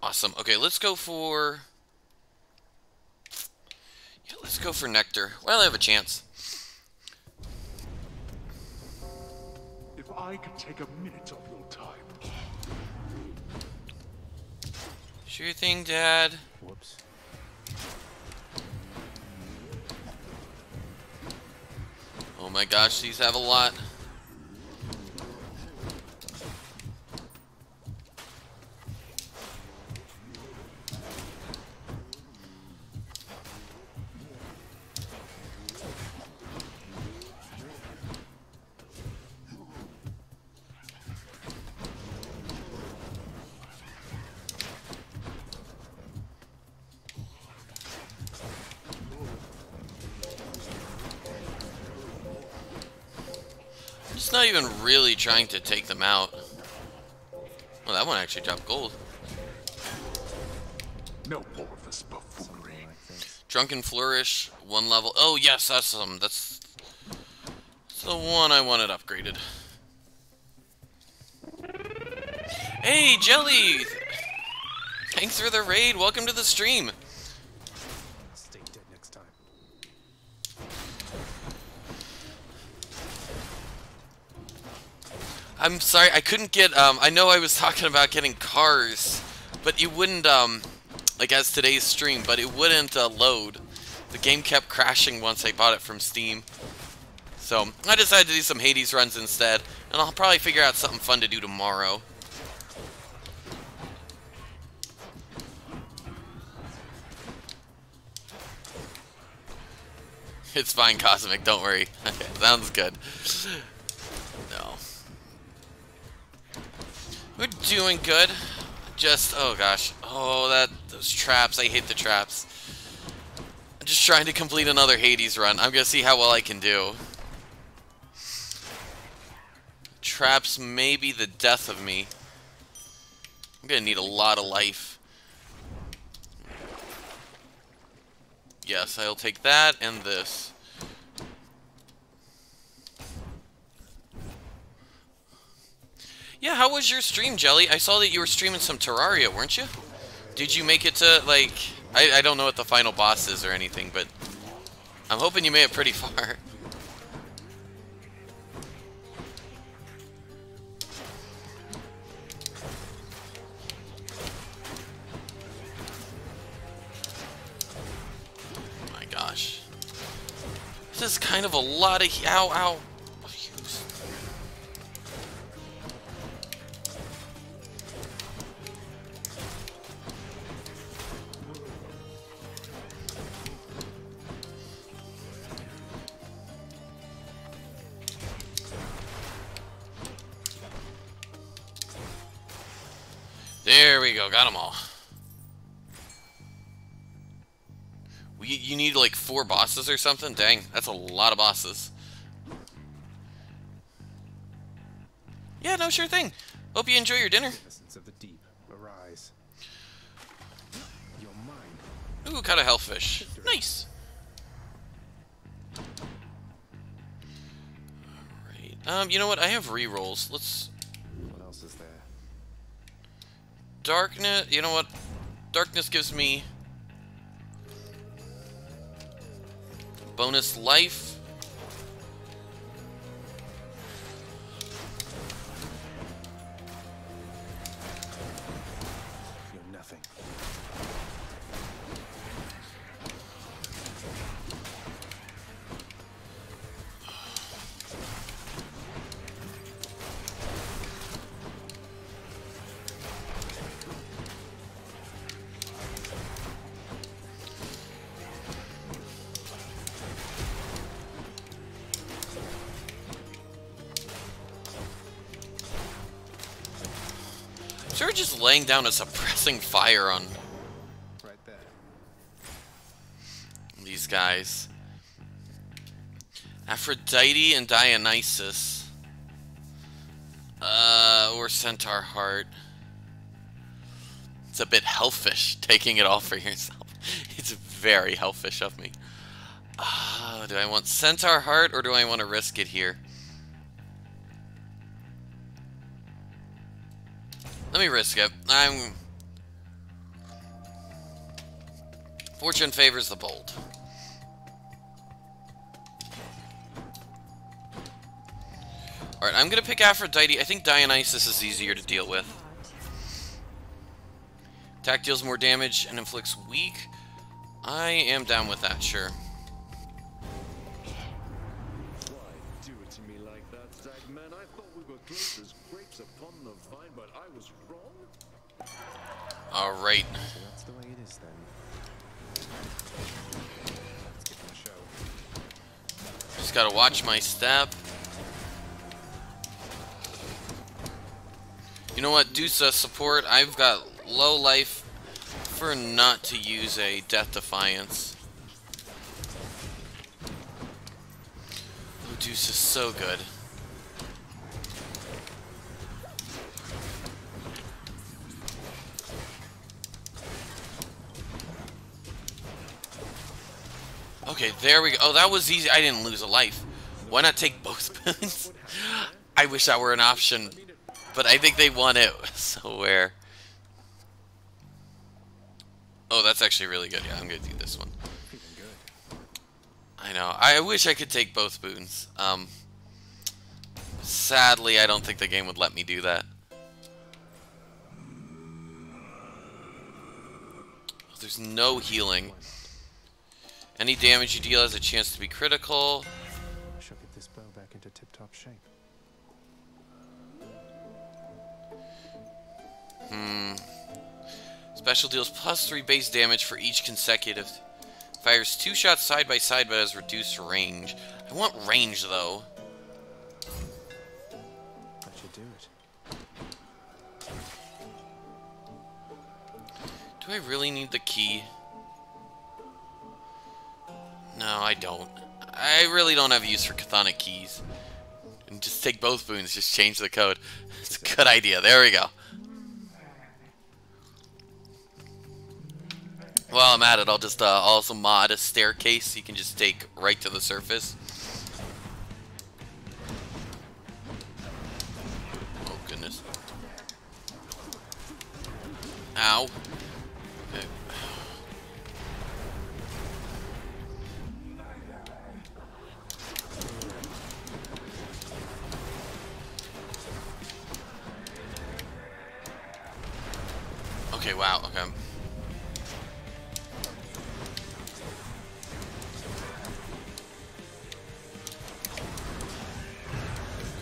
Awesome. Okay, let's go for. Yeah, let's go for nectar. Well, I have a chance. If I could take a minute of your time. Sure thing, Dad. Whoops. Oh my gosh, these have a lot. Really trying to take them out. Well, that one actually dropped gold. No more of this buffoonery. Drunken Flourish, one level. Oh, yes, that's um, that's, that's the one I wanted upgraded. Hey, Jelly! Thanks for the raid. Welcome to the stream. Stay dead next time. I'm sorry, I couldn't get, um, I know I was talking about getting cars, but it wouldn't, um, like as today's stream, but it wouldn't uh, load. The game kept crashing once I bought it from Steam. So, I decided to do some Hades runs instead, and I'll probably figure out something fun to do tomorrow. It's fine, Cosmic, don't worry. Okay, sounds good. We're doing good. Just, oh gosh. Oh, that, those traps. I hate the traps. I'm just trying to complete another Hades run. I'm gonna see how well I can do. Traps may be the death of me. I'm gonna need a lot of life. Yes, I'll take that and this. Yeah, how was your stream, Jelly? I saw that you were streaming some Terraria, weren't you? Did you make it to, like... I, I don't know what the final boss is or anything, but... I'm hoping you made it pretty far. Oh my gosh. This is kind of a lot of... Ow, ow. There we go, got them all. We, you need like four bosses or something? Dang, that's a lot of bosses. Yeah, no, sure thing. Hope you enjoy your dinner. Essence of the deep, arise. You're mine. Ooh, caught a hellfish. Nice. Alright. Um, you know what? I have re-rolls. Let's... What else is there? Darkness... You know what? Darkness gives me... Bonus life. Laying down a suppressing fire on Right there. these guys. Aphrodite and Dionysus. Uh, or Centaur Heart. It's a bit hellfish, taking it all for yourself. It's very hellfish of me. Uh, do I want Centaur Heart or do I want to risk it here? Let me risk it. I'm... Fortune favors the bold. Alright, I'm gonna pick Aphrodite. I think Dionysus is easier to deal with. Attack deals more damage and inflicts weak. I am down with that, sure. Alright. So that's the way it is then. Let's give them a show. Just gotta watch my step. You know what, Dusa, support. I've got low life for not to use a Death Defiance. Oh, Dusa is so good. Okay, there we go. Oh, that was easy. I didn't lose a life. Why not take both boons? I wish that were an option, but I think they want it. So where? Oh, that's actually really good. Yeah, I'm gonna do this one. I know. I wish I could take both boons. Um, sadly, I don't think the game would let me do that. There's no healing. Any damage you deal has a chance to be critical. I shall get this bow back into tip-top shape. Hmm. Special deals plus 3 base damage for each consecutive. Fires two shots side by side but has reduced range. I want range though. That should do it. Do I really need the key? No, I don't. I really don't have a use for chthonic keys. And just take both boons, just change the code. It's a good idea. There we go. While I'm at it, I'll just uh, also mod a staircase so you can just take right to the surface. Oh, goodness. Ow. Okay, wow, okay.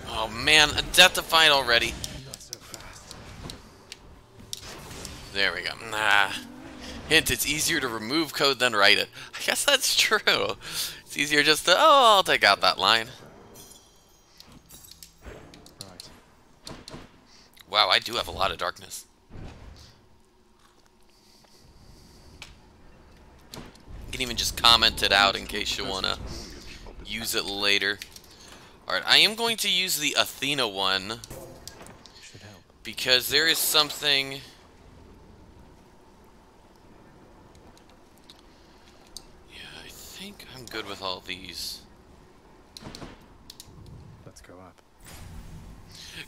Oh man, a Death Defiance already. There we go. Nah. Hint, it's easier to remove code than write it. I guess that's true. It's easier just to, oh, I'll take out that line. Wow, I do have a lot of darkness. You can even just comment it out in case you want to use it later. Alright, I am going to use the Athena one. Because there is something... Yeah, I think I'm good with all these. Let's go up.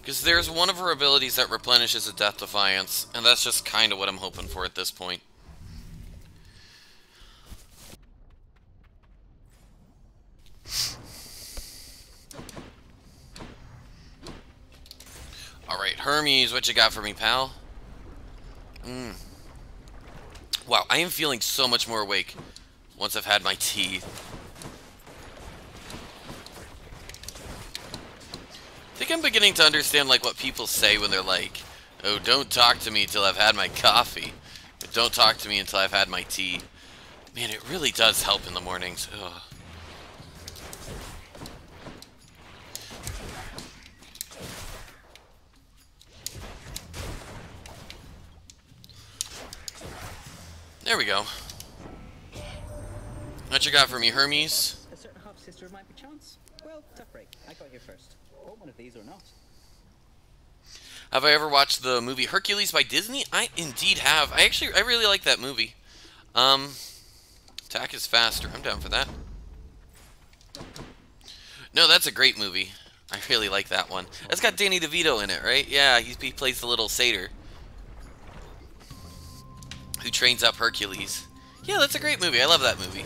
Because there's one of her abilities that replenishes a Death Defiance, and that's just kind of what I'm hoping for at this point. Alright, Hermes, what you got for me, pal? Mm. Wow, I am feeling so much more awake once I've had my tea. I think I'm beginning to understand like what people say when they're like, "Oh, don't talk to me till I've had my coffee, but don't talk to me until I've had my tea." Man, it really does help in the mornings. Ugh. There we go. What you got for me, Hermes? A certain half sister of mine, perchance? Well, tough break. I got here first. One of these or not. Have I ever watched the movie Hercules by Disney? I indeed have. I actually, I really like that movie. Um, attack is faster. I'm down for that. No, that's a great movie. I really like that one. That's got Danny DeVito in it, right? Yeah, he, he plays the little satyr who trains up Hercules. Yeah, that's a great movie. I love that movie.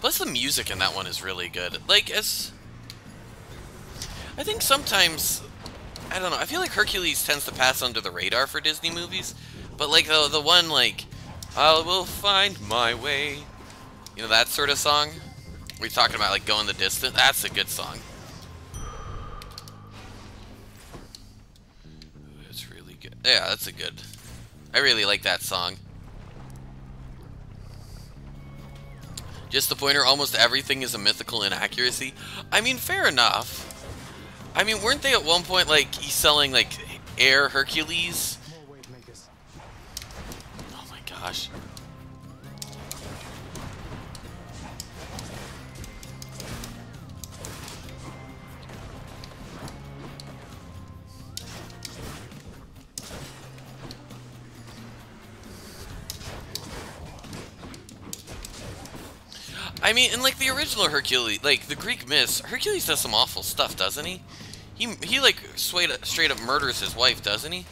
Plus the music in that one is really good. Like, as... I think sometimes... I don't know, I feel like Hercules tends to pass under the radar for Disney movies. But, like, the, the one, like... I will find my way. You know, that sort of song? We're talking about, like, going the distance. That's a good song. That's really good. Yeah, that's a good... I really like that song. Just the pointer, almost everything is a mythical inaccuracy. I mean, fair enough. I mean, weren't they at one point, like, selling, like, Air Hercules? More wave makers. Oh my gosh. I mean, in like the original Hercules, like the Greek myths, Hercules does some awful stuff, doesn't he? He he like straight up, straight up murders his wife, doesn't he?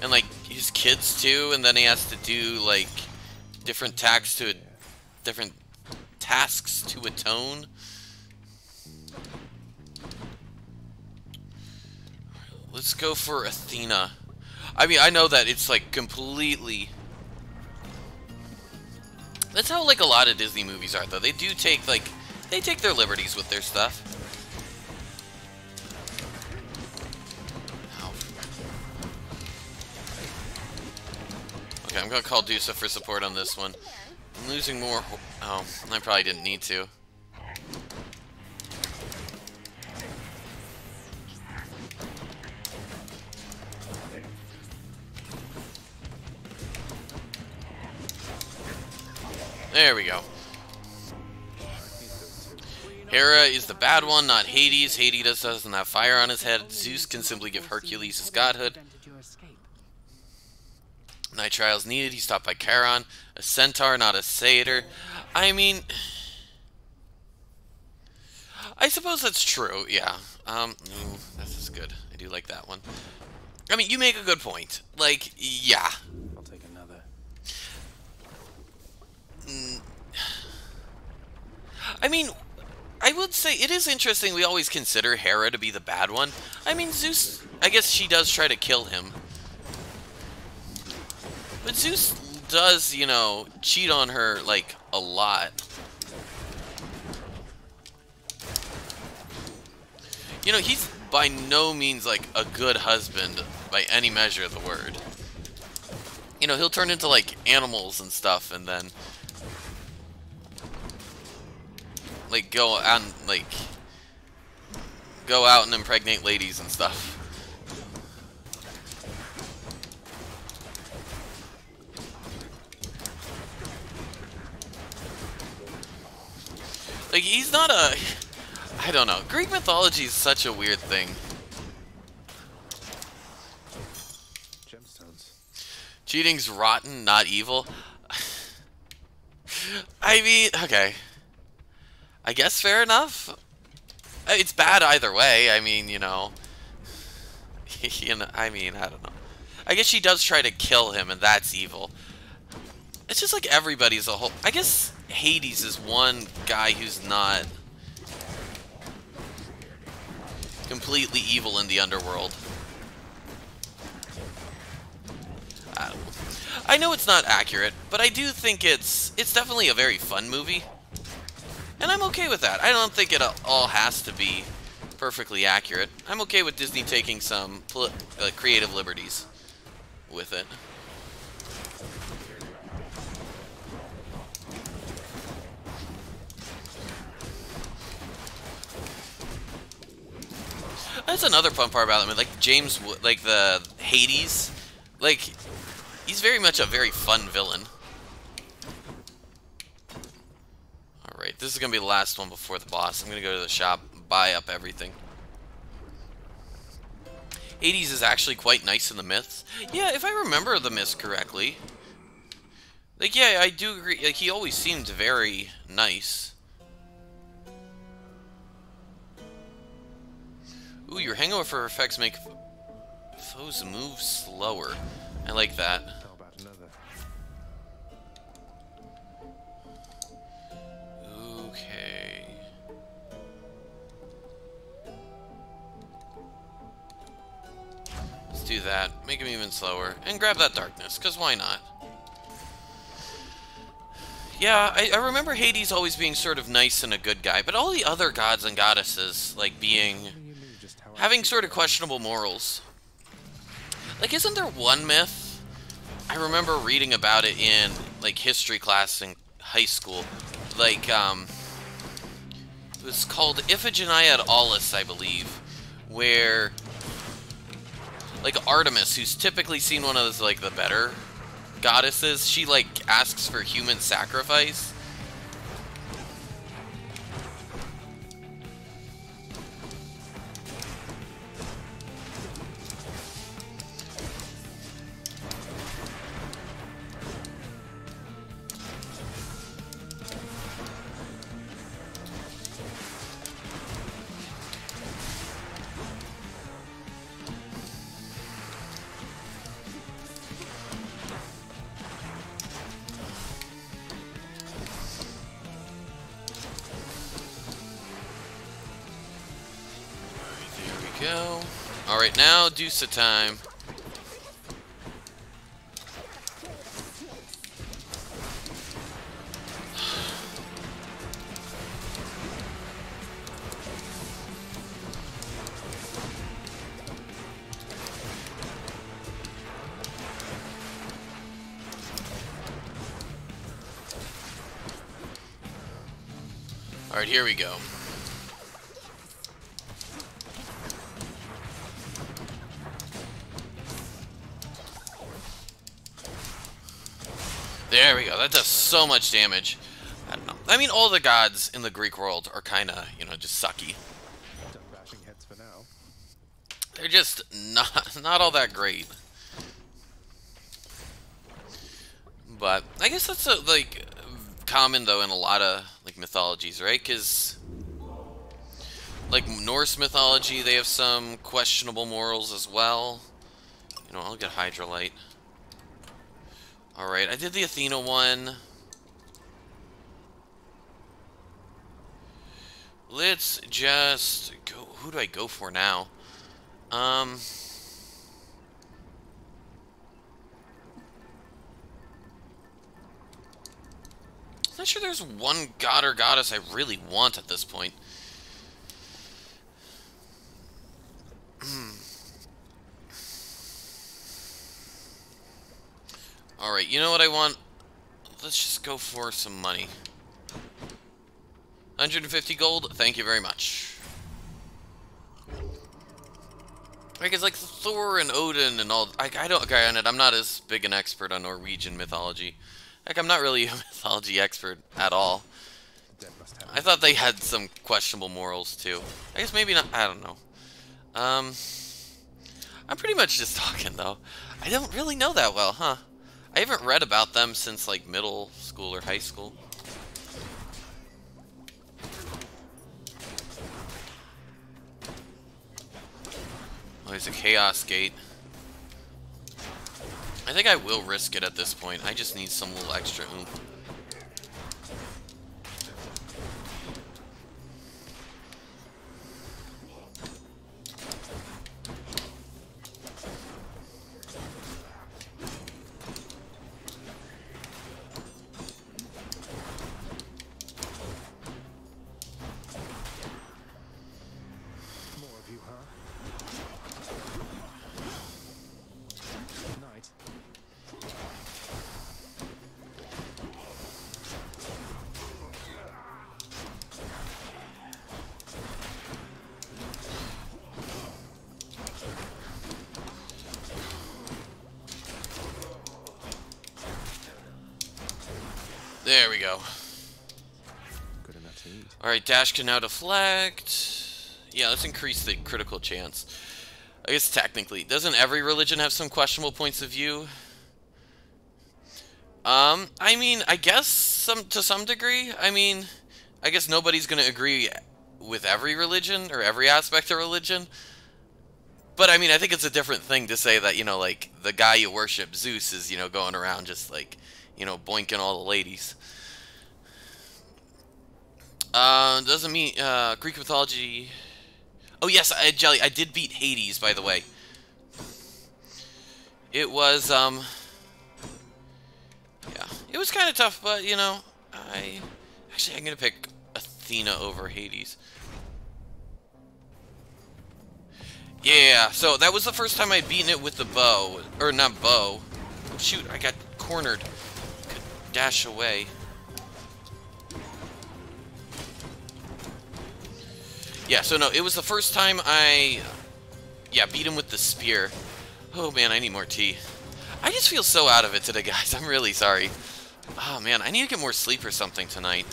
And like his kids too, and then he has to do like different tasks to different tasks to atone. Let's go for Athena. I mean, I know that it's like completely that's how like a lot of Disney movies are though. They do take like they take their liberties with their stuff. Okay, I'm gonna call Dusa for support on this one. I'm losing more. Oh, I probably didn't need to. There we go. Hera is the bad one, not Hades. Hades doesn't have fire on his head. Zeus can simply give Hercules his godhood. Night trials needed. He's stopped by Charon. A centaur, not a satyr. I mean... I suppose that's true, yeah. Um, ooh, this is good. I do like that one. I mean, you make a good point. Like, yeah. I'll take another. Mm. I mean, I would say it is interesting we always consider Hera to be the bad one. I mean, Zeus, I guess she does try to kill him. But Zeus does, you know, cheat on her, like, a lot. You know, he's by no means, like, a good husband by any measure of the word. You know, he'll turn into, like, animals and stuff, and then... Like, go and, like... Go out and impregnate ladies and stuff. Like, he's not a... I don't know. Greek mythology is such a weird thing. Gemstones. Cheating's rotten, not evil. I mean, okay. I guess fair enough. It's bad either way. I mean, you know. you know, I mean, I don't know. I guess she does try to kill him, and that's evil. It's just like everybody's a whole. I guess Hades is one guy who's not completely evil in the underworld. I. I know it's not accurate, but I do think it's it's definitely a very fun movie. And I'm okay with that. I don't think it all has to be perfectly accurate. I'm okay with Disney taking some uh, creative liberties with it. That's another fun part about him. Like James, like the Hades, like he's very much a very fun villain. All right, this is gonna be the last one before the boss. I'm gonna go to the shop, buy up everything. Hades is actually quite nice in the myths. Yeah, if I remember the myths correctly. Like, yeah, I do agree. Like, he always seemed very nice. Ooh, your hangover effects make foes move slower. I like that. Okay. Let's do that. Make him even slower. And grab that darkness, because why not? Yeah, I, I remember Hades always being sort of nice and a good guy, but all the other gods and goddesses, like, being... having sort of questionable morals. Like, isn't there one myth? I remember reading about it in, like, history class in high school. Like, um... It was called Iphigenia at Aulis, I believe. Where... Like, Artemis, who's typically seen one of, those, like, the better goddesses, she, like, asks for human sacrifice. Alright, now Dusa time. Alright, here we go. There we go. That does so much damage. I don't know. I mean, all the gods in the Greek world are kind of, you know, just sucky. They're just not not all that great. But I guess that's a, like common though in a lot of like mythologies, right? Because like Norse mythology, they have some questionable morals as well. You know, I'll get Hydralite. Alright, I did the Athena one. Let's just go. Who do I go for now? Um. I'm not sure there's one god or goddess I really want at this point. Alright, you know what I want? Let's just go for some money. 150 gold, thank you very much. Because like Thor and Odin and all, I, I don't, granted, I'm not as big an expert on Norwegian mythology. Like, I'm not really a mythology expert at all. I thought they had some questionable morals too. I guess maybe not, I don't know. Um, I'm pretty much just talking though. I don't really know that well, huh? I haven't read about them since like middle school or high school. Oh, there's a Chaos Gate. I think I will risk it at this point. I just need some little extra oomph. Dash can now deflect. Yeah, let's increase the critical chance. I guess technically, doesn't every religion have some questionable points of view? Um, I mean, I guess some to some degree. I mean, I guess nobody's going to agree with every religion or every aspect of religion. But I mean, I think it's a different thing to say that, you know, like the guy you worship, Zeus, is, you know, going around just like, you know, boinking all the ladies. Uh, doesn't mean, uh, Greek mythology. Oh, yes, I, Jelly, I did beat Hades, by the way. It was, um, yeah, it was kind of tough, but, you know, I, actually, I'm to pick Athena over Hades. Yeah, so that was the first time I'd beaten it with the bow. Or not bow. Shoot, I got cornered. Could dash away. Yeah, so no, it was the first time I... Yeah, beat him with the spear. Oh man, I need more tea. I just feel so out of it today, guys. I'm really sorry. Oh man, I need to get more sleep or something tonight.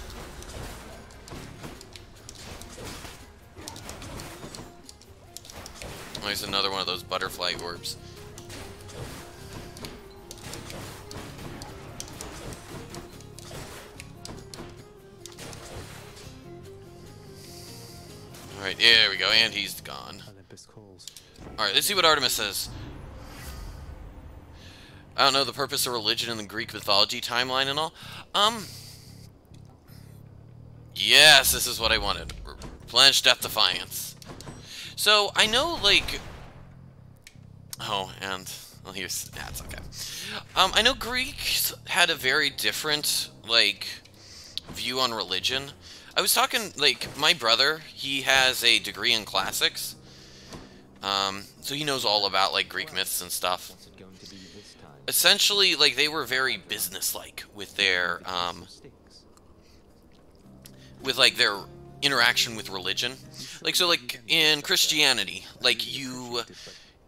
There's another one of those butterfly orbs. Alright, there we go, and he's gone. Alright, let's see what Artemis says. I don't know the purpose of religion in the Greek mythology timeline and all. Um. Yes, this is what I wanted. Replenish Death Defiance. So, I know, like... Oh, and... Well, here's... That's okay. Um, I know Greeks had a very different, like, view on religion. I was talking, like, my brother, he has a degree in classics. Um, so he knows all about, like, Greek myths and stuff. Essentially, like, they were very businesslike with their, um, with, like, their interaction with religion. Like, so, like, in Christianity, like, you...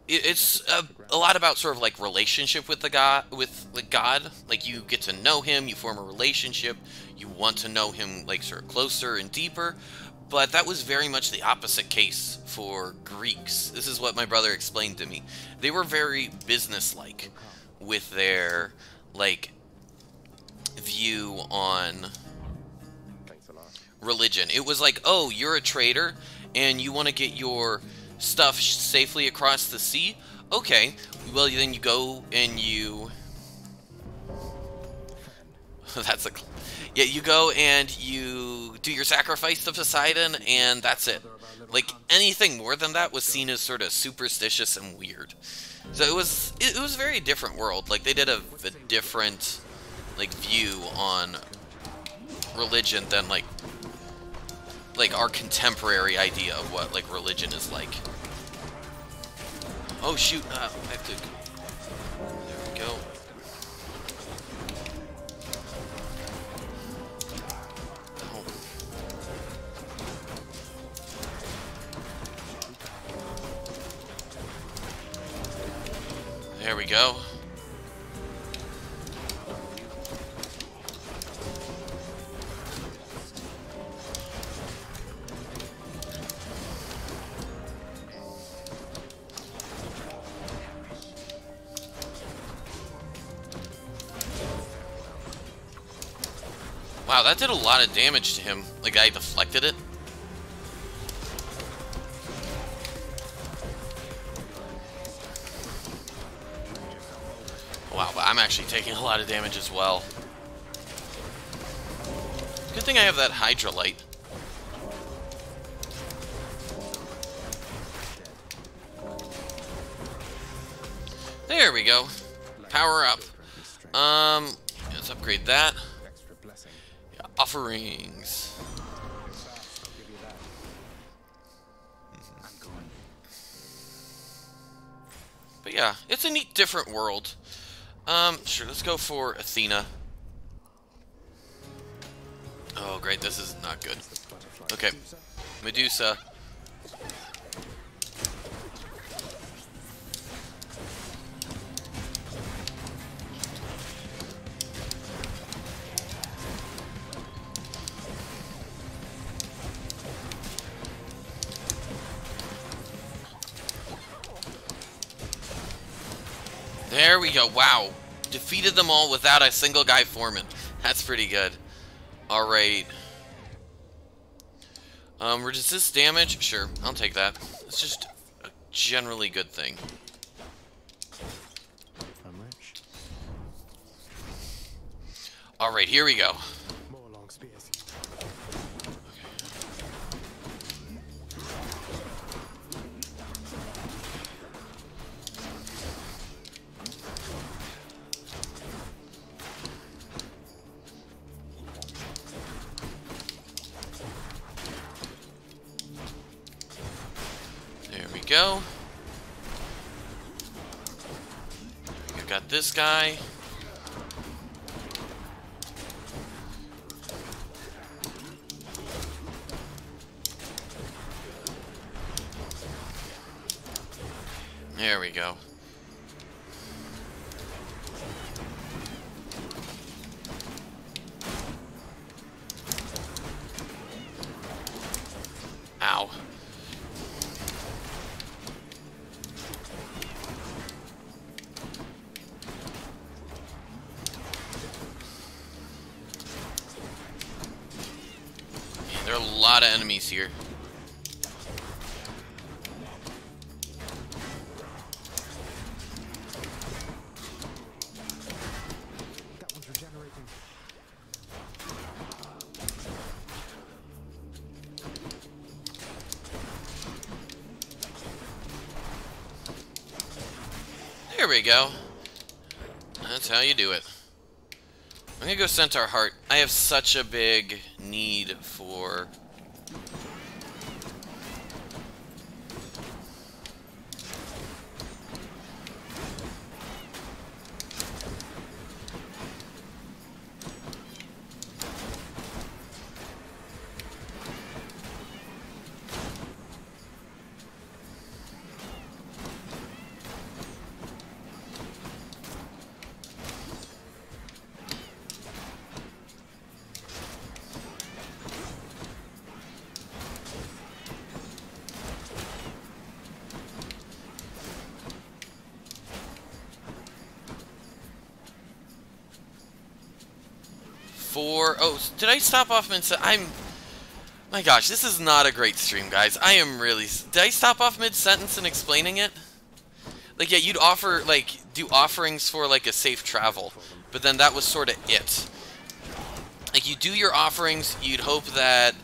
it- It's a, a lot about sort of like relationship with the God, with like God. Like you get to know Him, you form a relationship, you want to know Him like sort of closer and deeper. But that was very much the opposite case for Greeks. This is what my brother explained to me. They were very businesslike with their like view on religion. It was like, oh, you're a trader and you want to get your stuff safely across the sea. Okay, well then you go and you... that's a... Yeah, you go and you do your sacrifice to Poseidon, and that's it. Like, anything more than that was seen as sort of superstitious and weird. So it was it, was a very different world. Like, they did a, a different, like, view on religion than, like, like, our contemporary idea of what, like, religion is like. Oh, shoot. Uh, I have to... There we go. There we go. Wow, that did a lot of damage to him. The guy deflected it. Wow, but I'm actually taking a lot of damage as well. Good thing I have that Hydralite. There we go. Power up. Um, let's upgrade that. Yeah, offerings. But yeah, it's a neat, different world. Um, sure, let's go for Athena. Oh, great, this is not good. Okay, Medusa. There we go. Wow. Defeated them all without a single guy foreman. That's pretty good. Alright. Um, resist damage? Sure, I'll take that. It's just a generally good thing. Alright, here we go. Go. We've got this guy. There we go. Ow. Man, there are a lot of enemies here. There we go. That's how you do it. I'm gonna go Centaur Heart. I have such a big need for... For... Oh, did I stop off mid I'm... My gosh, this is not a great stream, guys. I am really... Did I stop off mid-sentence in explaining it? like yeah, you'd offer like do offerings for like a safe travel, but then that was sort of it. Like you do your offerings, you'd hope that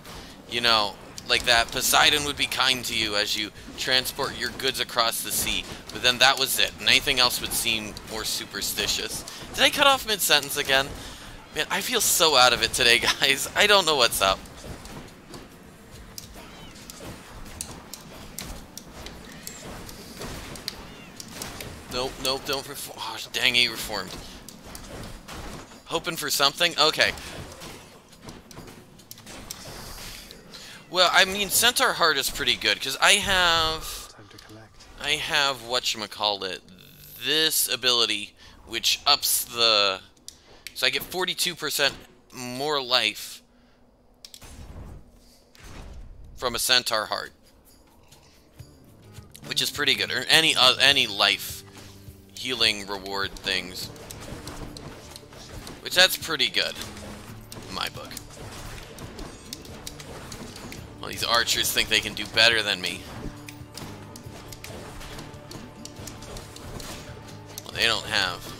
you know, like that Poseidon would be kind to you as you transport your goods across the sea, but then that was it, and anything else would seem more superstitious. Did I cut off mid-sentence again? Man, I feel so out of it today, guys. I don't know what's up. Nope, nope, don't reform. Oh, dang, he reformed. Hoping for something? Okay. Well, I mean, Centaur Heart is pretty good, because I have... I have, whatchamacallit, this ability, which ups the... So I get 42% more life from a Centaur Heart. Which is pretty good. Or any, uh, any life healing reward things. Which that's pretty good. In my book. Well, these archers think they can do better than me. They don't have.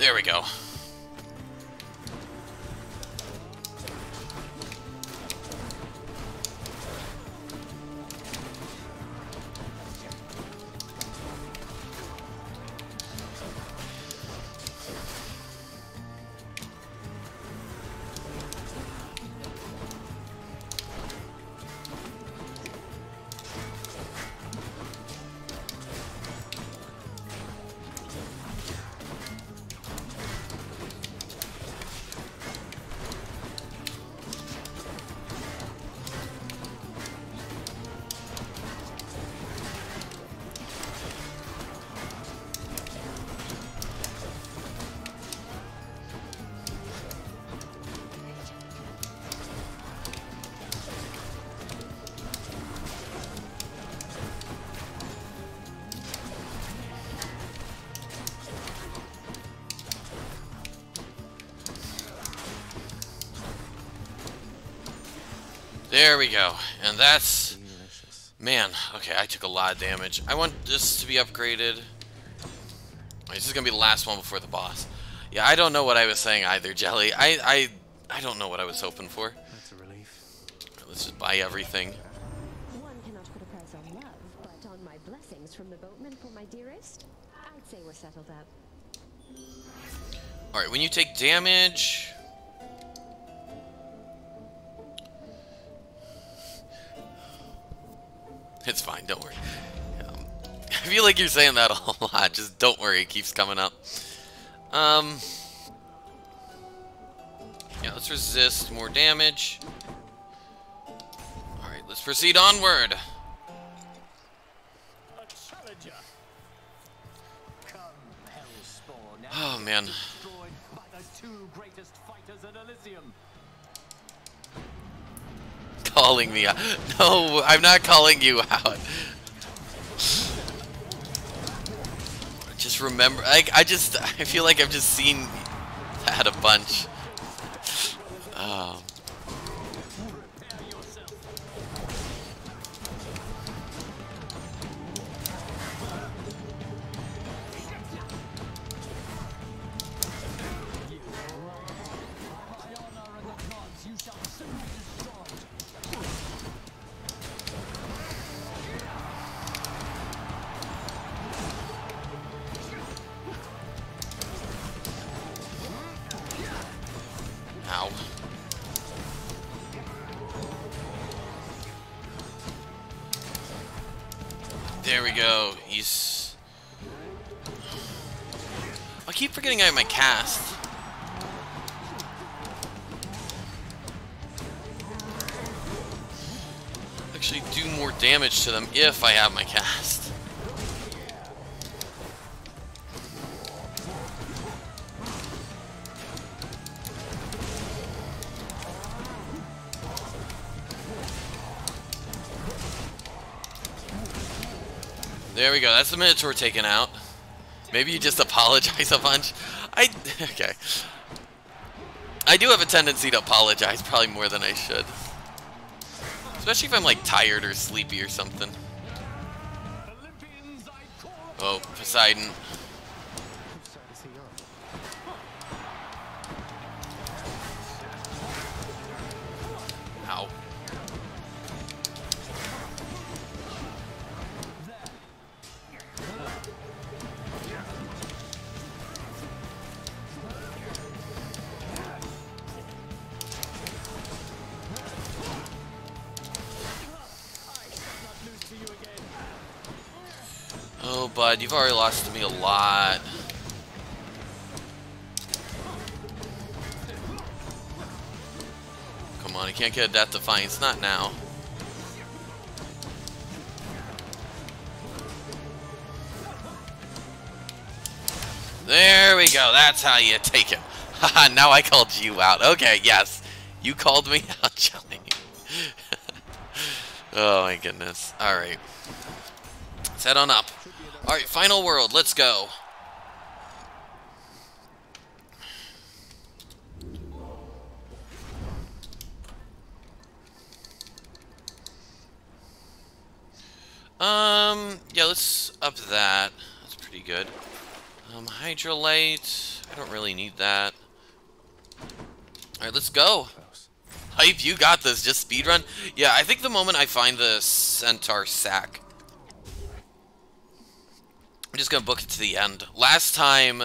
There we go. There we go. And that's... Man, okay, I took a lot of damage. I want this to be upgraded. This is going to be the last one before the boss. Yeah, I don't know what I was saying either, Jelly. I, I, I don't know what I was hoping for. That's a relief. Let's just buy everything. One cannot put a price on love, but on my blessings from the boatman for my dearest, I'd say we're settled up. Alright, when you take damage... It's fine, don't worry. Um, I feel like you're saying that a lot, just don't worry, it keeps coming up. Um... Yeah, let's resist more damage. Alright, let's proceed onward. Oh, man. Calling me out. No, I'm not calling you out. Just remember, like, I just, I feel like I've just seen that a bunch. Oh. Go. He's... I keep forgetting I have my cast. Actually do more damage to them if I have my cast. There we go. That's the Minotaur taken out. Maybe you just apologize a bunch. I okay. I do have a tendency to apologize probably more than I should. Especially if I'm like tired or sleepy or something. Oh, Poseidon. Bud, you've already lost to me a lot. Come on, you can't get a Death Defiance, not now. There we go, that's how you take him. Haha, now I called you out. Okay, yes. You called me out, Jelly. oh my goodness. Alright. Let's head on up. Alright, final world, let's go. Um, yeah, let's up that. That's pretty good. Um, Hydralite. I don't really need that. Alright, let's go. Hype, you got this. Just speedrun? Yeah, I think the moment I find the Centaur sack, I'm just gonna book it to the end. Last time,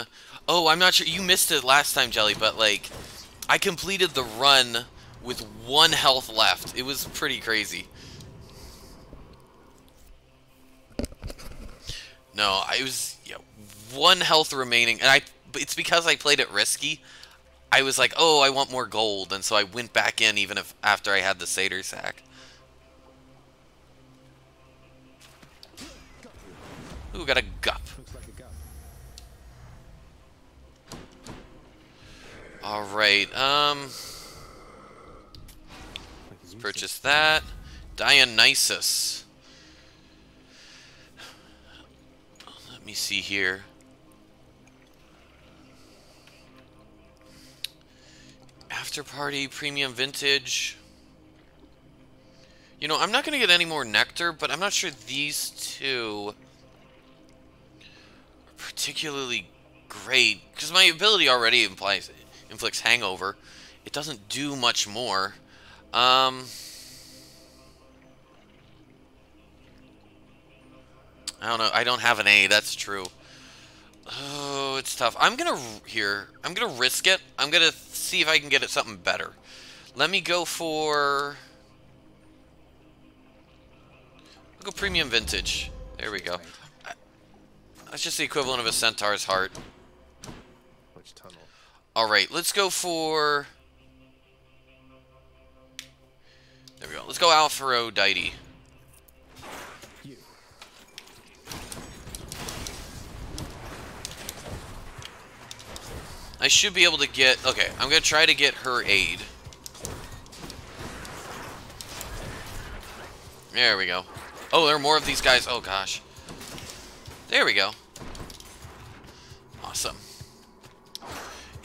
oh, I'm not sure, you missed it last time, Jelly, but like, I completed the run with one health left. It was pretty crazy. No, I was yeah, one health remaining, and I. It's because I played it risky. I was like, oh, I want more gold, and so I went back in even if after I had the satyr sack. Ooh, got a gup. Looks like a gun. All right, um, used purchase that. Dionysus. Let me see here. After Party Premium Vintage. You know, I'm not going to get any more Nectar, but I'm not sure these two particularly great. Because my ability already implies inflicts Hangover. It doesn't do much more. Um... I don't know. I don't have an A. That's true. Oh, it's tough. I'm gonna here. I'm gonna risk it. I'm gonna see if I can get it something better. Let me go for. I'll go premium vintage. There we go. That's just the equivalent of a centaur's heart. Which tunnel? All right, let's go for. There we go. Let's go Aphrodite. You. I should be able to get... Okay, I'm going to try to get her aid. There we go. Oh, there are more of these guys. Oh, gosh. There we go. Awesome.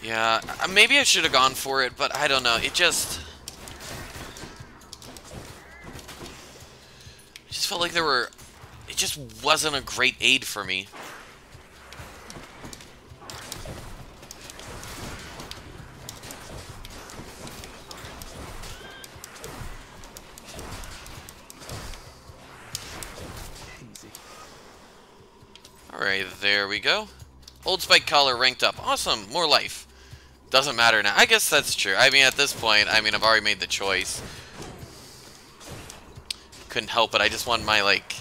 Yeah, uh, maybe I should have gone for it, but I don't know. It just... Just felt like there were... It just wasn't a great aid for me. Alright, there we go. Old Spiked Collar ranked up. Awesome, more life. Doesn't matter now. I guess that's true. I mean, at this point, I mean, I've already made the choice. Couldn't help it. I just want my, like,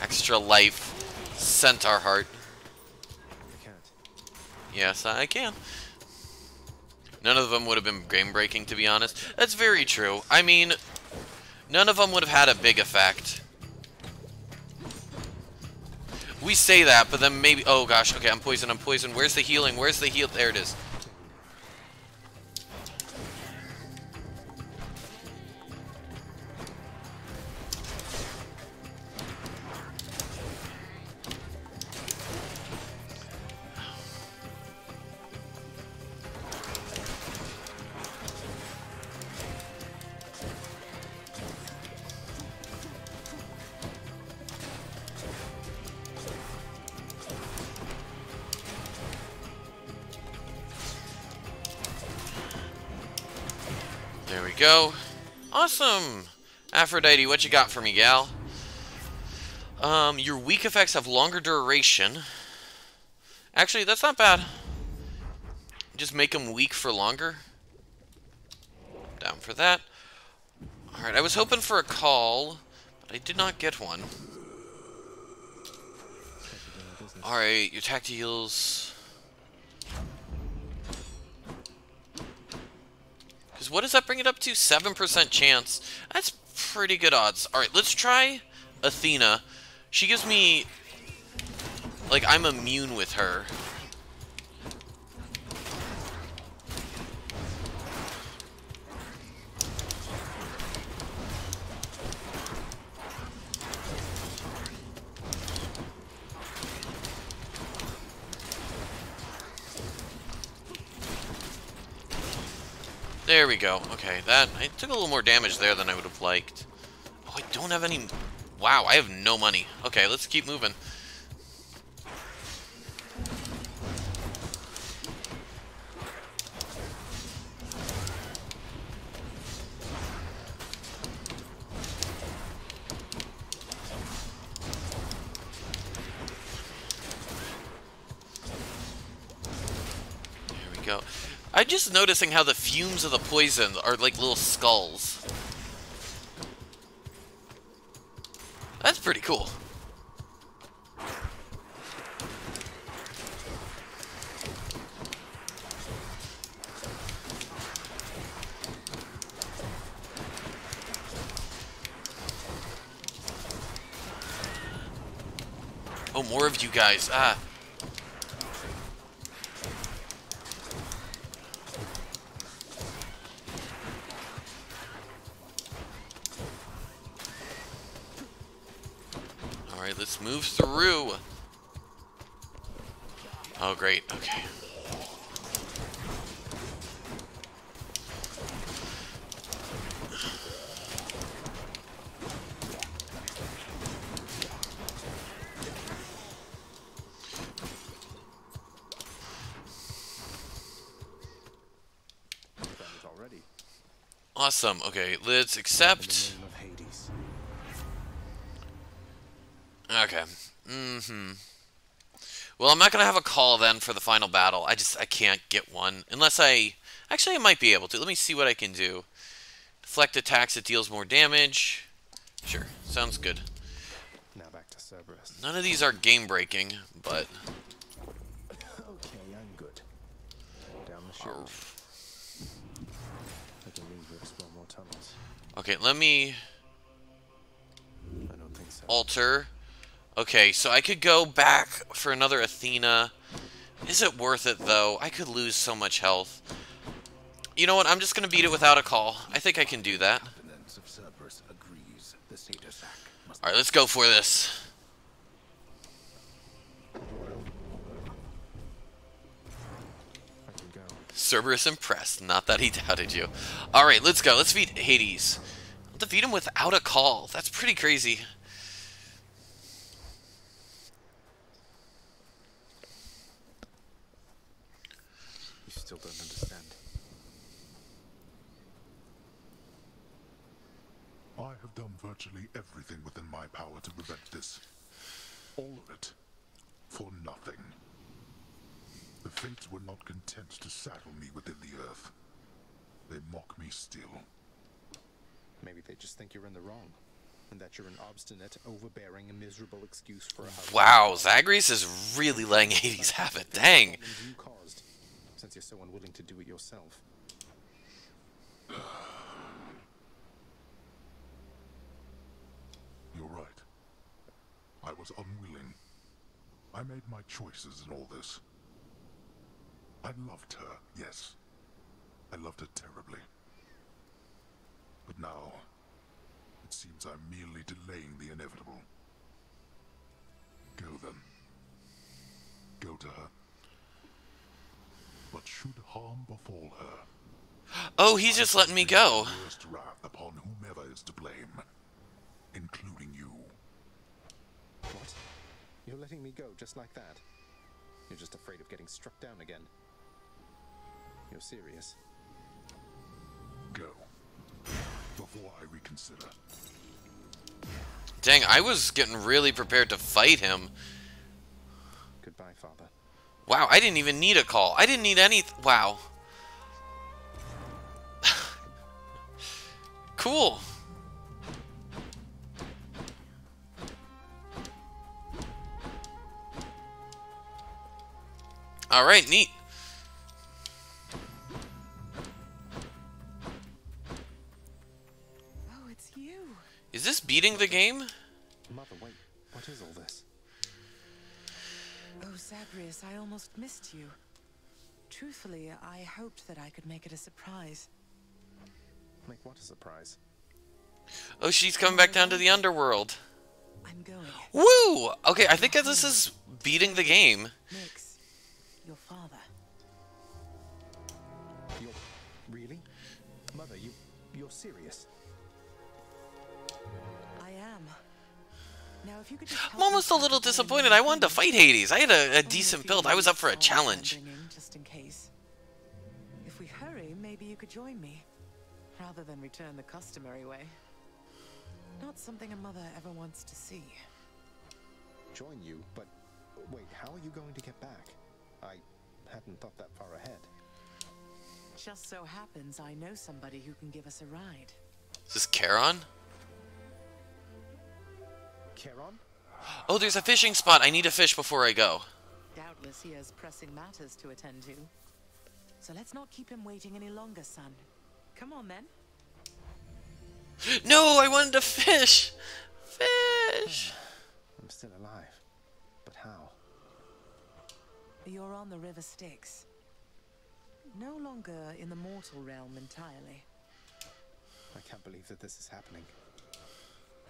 extra life centaur heart. I can't. Yes, I can. None of them would have been game-breaking, to be honest. That's very true. I mean, none of them would have had a big effect. We say that, but then maybe... Oh, gosh. Okay, I'm poisoned. I'm poisoned. Where's the healing? Where's the heal? There it is. Go. Awesome! Aphrodite, what you got for me, gal? Um, your weak effects have longer duration. Actually, that's not bad. Just make them weak for longer. Down for that. Alright, I was hoping for a call, but I did not get one. Alright, your attack deals... Because what does that bring it up to? 7% chance. That's pretty good odds. Alright, let's try Athena. She gives me... Like, I'm immune with her. There we go. Okay, that... I took a little more damage there than I would have liked. Oh, I don't have any... Wow, I have no money. Okay, let's keep moving. I'm just noticing how the fumes of the poison are like little skulls. That's pretty cool. Oh, more of you guys. Ah. Alright, let's move through. Oh, great. Okay. already. Awesome. Okay, let's accept. Okay. Mm-hmm. Well, I'm not gonna have a call then for the final battle. I just I can't get one unless I actually I might be able to. Let me see what I can do. Deflect attacks that deals more damage. Sure, sounds good. Now back to Cerberus. None of these are game breaking, but Okay, I'm good. Down the chute. I can leave you explore more tunnels. okay. Let me I don't think so. alter. Okay, so I could go back for another Athena. Is it worth it though? I could lose so much health. You know what? I'm just gonna beat it without a call. I think I can do that. Covenants of Cerberus agrees the satyr sack must All right, let's go for this. I can go. Cerberus impressed. Not that he doubted you. All right, let's go. Let's beat Hades. I'll defeat him without a call. That's pretty crazy. You still don't understand. I have done virtually everything within my power to prevent this. All of it. For nothing. The Fates were not content to saddle me within the earth. They mock me still. Maybe they just think you're in the wrong. And that you're an obstinate, overbearing, and miserable excuse for a house. Wow, Zagreus is really letting Hades have it. Dang. You caused, since you're so unwilling to do it yourself. You're right. I was unwilling. I made my choices in all this. I loved her, yes. I loved her terribly. But now, it seems I'm merely delaying the inevitable. Go then. Go to her. But should harm befall her, Oh, he's just letting me go. upon whomever is to blame, including you. What? You're letting me go just like that? You're just afraid of getting struck down again. You're serious. Go. before I reconsider. Dang, I was getting really prepared to fight him. Goodbye, Father. Wow, I didn't even need a call. I didn't need any... Wow. cool. Alright, neat. Oh, it's you. Is this beating the game? Mother, wait. What is all this? Oh, Zagreus, I almost missed you. Truthfully, I hoped that I could make it a surprise. Make what a surprise. Oh, she's coming back down to the underworld. I'm going. Woo! Okay, I think this is beating the game. Nyx, your father. You're really? Mother, you you're serious? I am. Now, if you could just I'm almost a little disappointed. I wanted to fight Hades. I had a, a decent build. I was up for a challenge. Just in case. If we hurry, maybe you could join me, rather than return the customary way. Not something a mother ever wants to see. Join you, but wait, how are you going to get back? I hadn't thought that far ahead. Just so happens I know somebody who can give us a ride. Is this Charon? Charon? Oh, there's a fishing spot. I need to fish before I go. Doubtless he has pressing matters to attend to. So let's not keep him waiting any longer, son. Come on, then. No, I wanted to fish. Fish. I'm still alive. But how? You're on the River Styx. No longer in the mortal realm entirely. I can't believe that this is happening.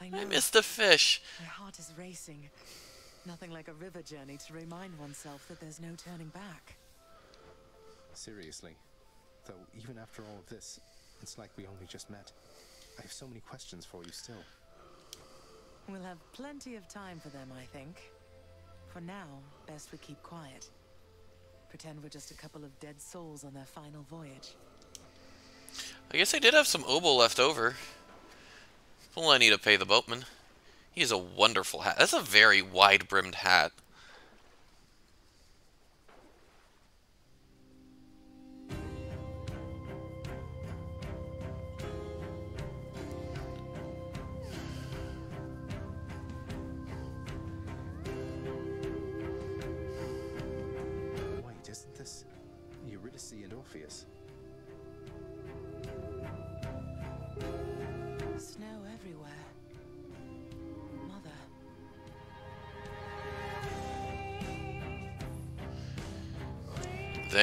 I know. I missed the fish. My heart is racing. Nothing like a river journey to remind oneself that there's no turning back. Seriously. Though, even after all of this, it's like we only just met. I have so many questions for you still. We'll have plenty of time for them, I think. For now, best we keep quiet. Pretend we're just a couple of dead souls on their final voyage. I guess I did have some obol left over. Well, I need to pay the boatman. He has a wonderful hat. That's a very wide-brimmed hat.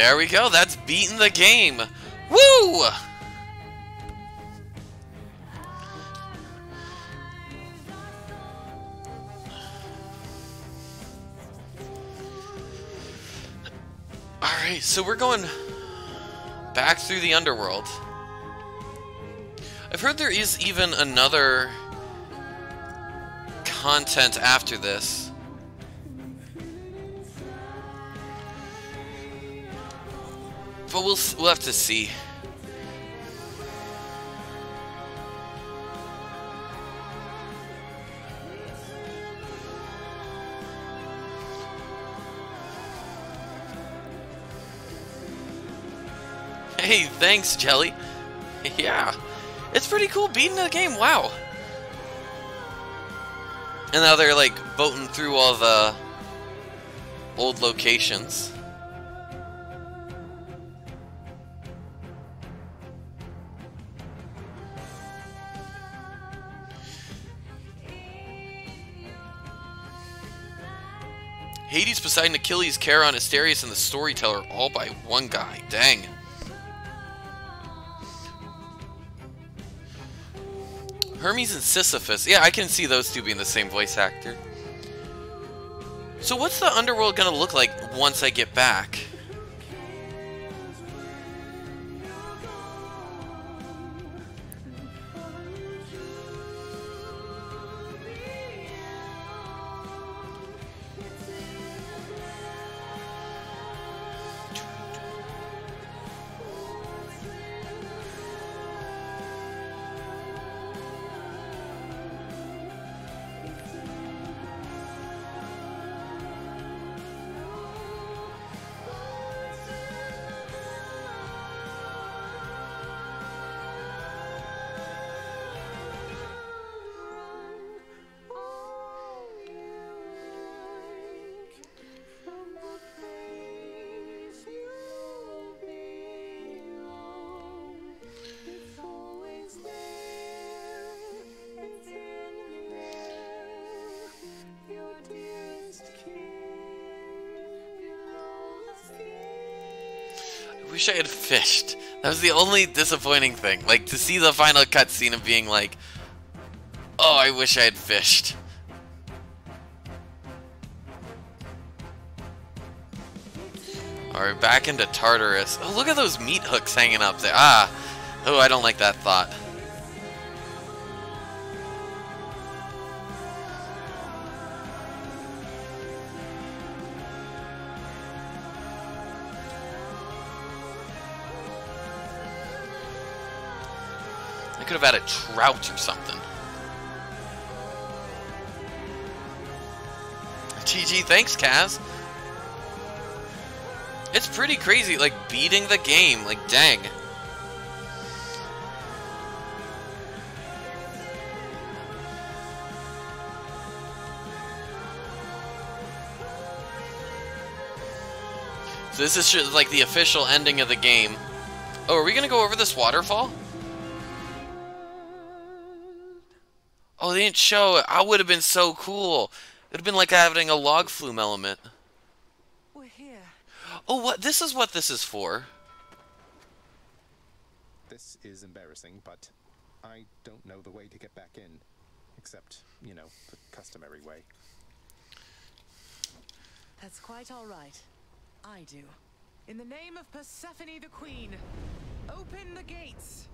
There we go. That's beating the game. Woo! Alright, so we're going back through the underworld. I've heard there is even another content after this. But we'll we'll have to see. Hey, thanks, Jelly. Yeah, it's pretty cool beating the game. Wow. And now they're like boating through all the old locations. Poseidon, Achilles, Charon, Asterius, and the Storyteller all by one guy. Dang. Hermes and Sisyphus. Yeah, I can see those two being the same voice actor. So what's the underworld gonna look like once I get back? Fished. That was the only disappointing thing. Like, to see the final cutscene of being like, oh, I wish I had fished. Alright, back into Tartarus. Oh, look at those meat hooks hanging up there. Ah! Oh, I don't like that thought. Had a trout or something. GG, thanks, Kaz. It's pretty crazy, like, beating the game. Like, dang. So this is like the official ending of the game. Oh, are we gonna go over this waterfall? Oh, they didn't show it. I would have been so cool. It would have been like having a log flume element. We're here. Oh, what? This is what this is for. This is embarrassing, but I don't know the way to get back in. Except, you know, the customary way. That's quite all right. I do. In the name of Persephone the Queen, open the gates!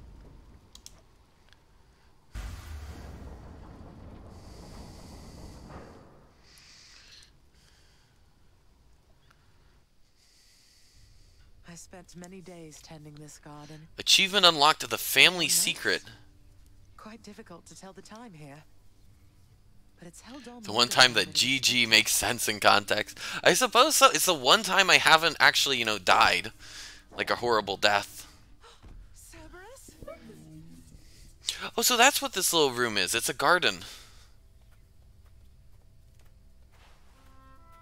Spent many days tending this garden. Achievement unlocked the family secret. Quite difficult to tell the time here. But it's held on The one time that GG makes sense in context. I suppose so. It's the one time I haven't actually, you know, died. Like a horrible death. Oh, so that's what this little room is. It's a garden.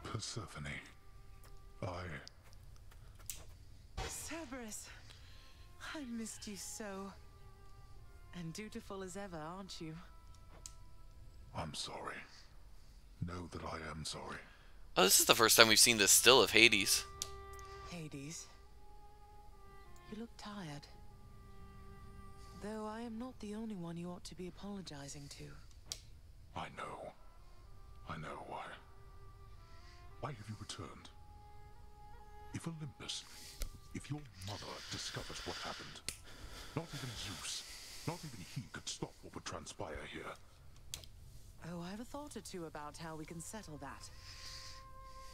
Persephone. I missed you so. And dutiful as ever, aren't you? I'm sorry. Know that I am sorry. Oh, this is the first time we've seen this still of Hades. Hades, you look tired. Though I am not the only one you ought to be apologizing to. I know. I know why. Why have you returned? If Olympus, if your mother discovers what happened, not even Zeus, not even he could stop what would transpire here. Oh, I have a thought or two about how we can settle that.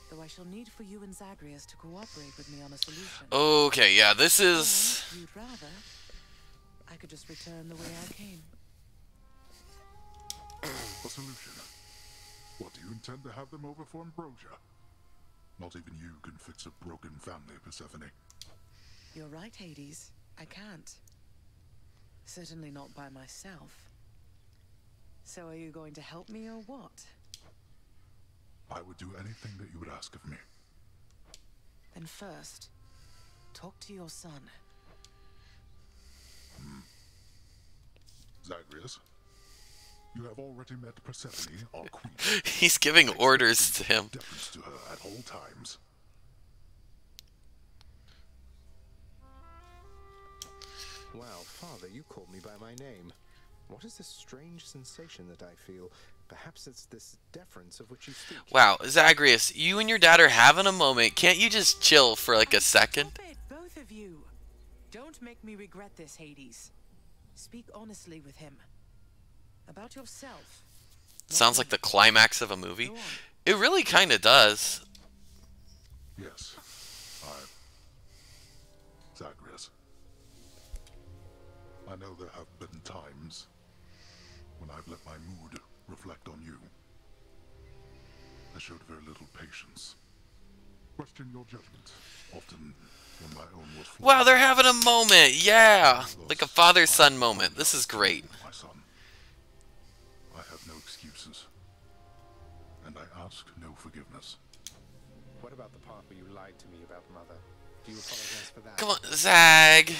Though I shall need for you and Zagreus to cooperate with me on a solution. Okay, yeah, this is... Or, you'd rather, I could just return the way I came. A solution? What, do you intend to have them over for ambrosia? Not even you can fix a broken family, Persephone. You're right, Hades. I can't. Certainly not by myself. So are you going to help me or what? I would do anything that you would ask of me. Then first, talk to your son. Hmm. Zagreus, you have already met Persephone, our queen. He's giving orders to him. Deference to her at all times. Wow, father, you called me by my name. What is this strange sensation that I feel? Perhaps it's this deference of which you speak. Wow, Zagreus, you and your dad are having a moment. Can't you just chill for like a second? Stop it, both of you. Don't make me regret this, Hades. Speak honestly with him. About yourself. Sounds like the climax of a movie. It really kind of does. Yes. I. I know there have been times when I've let my mood reflect on you. I showed very little patience. Question your judgment, often when my own was flawed. Wow, they're having a moment. Yeah. Like a father-son moment. This is great. My son. I have no excuses. And I ask no forgiveness. What about the part where you lied to me about mother? Do you apologize for that? Come on, Zag.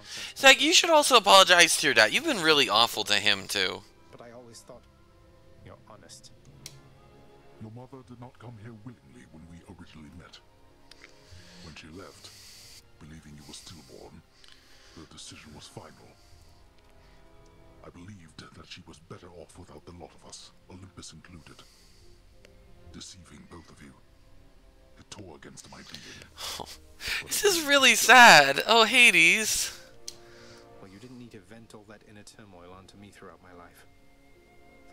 I've long since Zag, you should also apologize to your dad. You've been really awful to him, too. But I always thought you're honest. Your mother did not come here willingly when we originally met. When she left, believing you were stillborn, her decision was final. I believed that she was better off without the lot of us, Olympus included. Deceiving both of you. It tore against my being. This is really sad. Oh, Hades. To vent all that inner turmoil onto me throughout my life.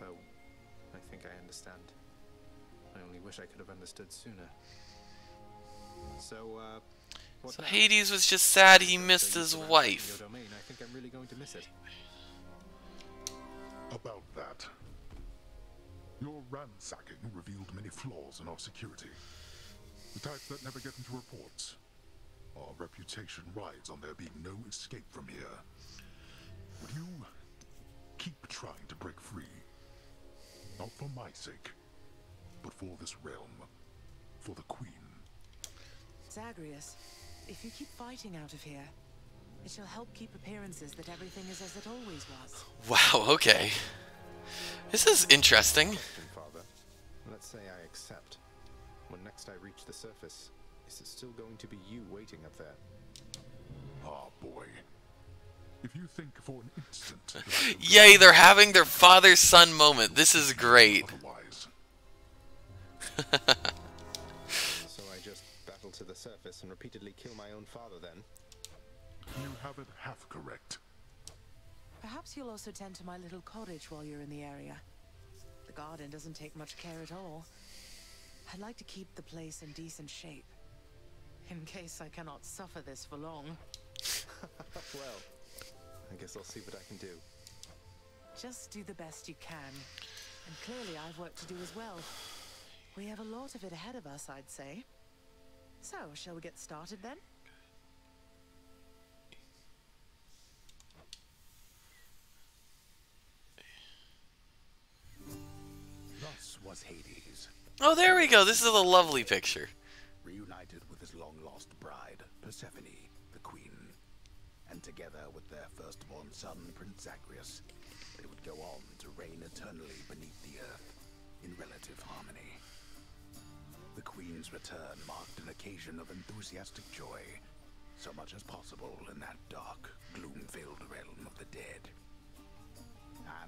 Though, I think I understand. I only wish I could have understood sooner. So, uh, what So now? Hades was just sad he missed his surround me in wife. Domain. I think I'm really going to miss it. About that. Your ransacking revealed many flaws in our security. The types that never get into reports. Our reputation rides on there being no escape from here. Would you keep trying to break free? Not for my sake, but for this realm. For the Queen. Zagreus, if you keep fighting out of here, it shall help keep appearances that everything is as it always was. Wow, okay. This is interesting. Father. Let's say I accept. When next I reach the surface, is it still going to be you waiting up there? Ah, boy. If you think for an instant that I will Yay, they're having their father son moment. This is great. So I just battle to the surface and repeatedly kill my own father then? you have it half correct. Perhaps you'll also tend to my little cottage while you're in the area. The garden doesn't take much care at all. I'd like to keep the place in decent shape. In case I cannot suffer this for long. well, I guess I'll see what I can do. Just do the best you can. And clearly I've work to do as well. We have a lot of it ahead of us, I'd say. So, shall we get started then? Thus was Hades, Oh, there we go. This is a lovely picture. reunited with his long-lost bride, Persephone, the queen. And together with their firstborn son, Prince Zagreus, they would go on to reign eternally beneath the earth, in relative harmony. The queen's return marked an occasion of enthusiastic joy, so much as possible in that dark, gloom-filled realm of the dead.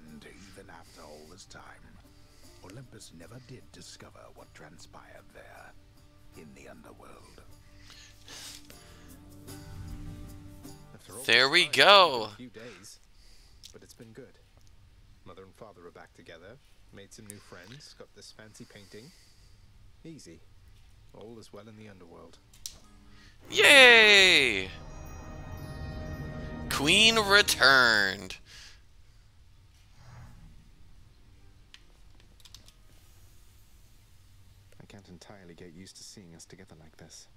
And even after all this time, Olympus never did discover what transpired there in the underworld. There we go. A few days, but it's been good. Mother and father are back together, made some new friends, got this fancy painting. Easy. All is well in the underworld. Yay! Queen returned. I can't entirely get used to seeing us together like this.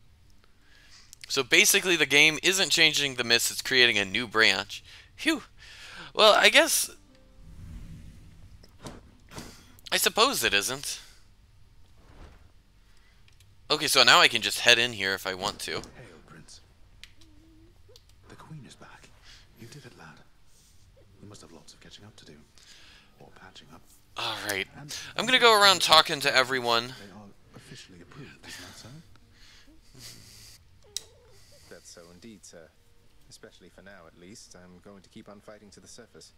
So basically, the game isn't changing the myths, it's creating a new branch. Phew. Well, I guess. I suppose it isn't. Okay, so now I can just head in here if I want to. Hail, Prince. The Queen is back. You did it, lad. You must have lots of catching up to do. Or patching up. Alright. I'm gonna go around talking to everyone. They are officially approved, isn't that so? That's so indeed, sir. Especially for now, at least. I'm going to keep on fighting to the surface.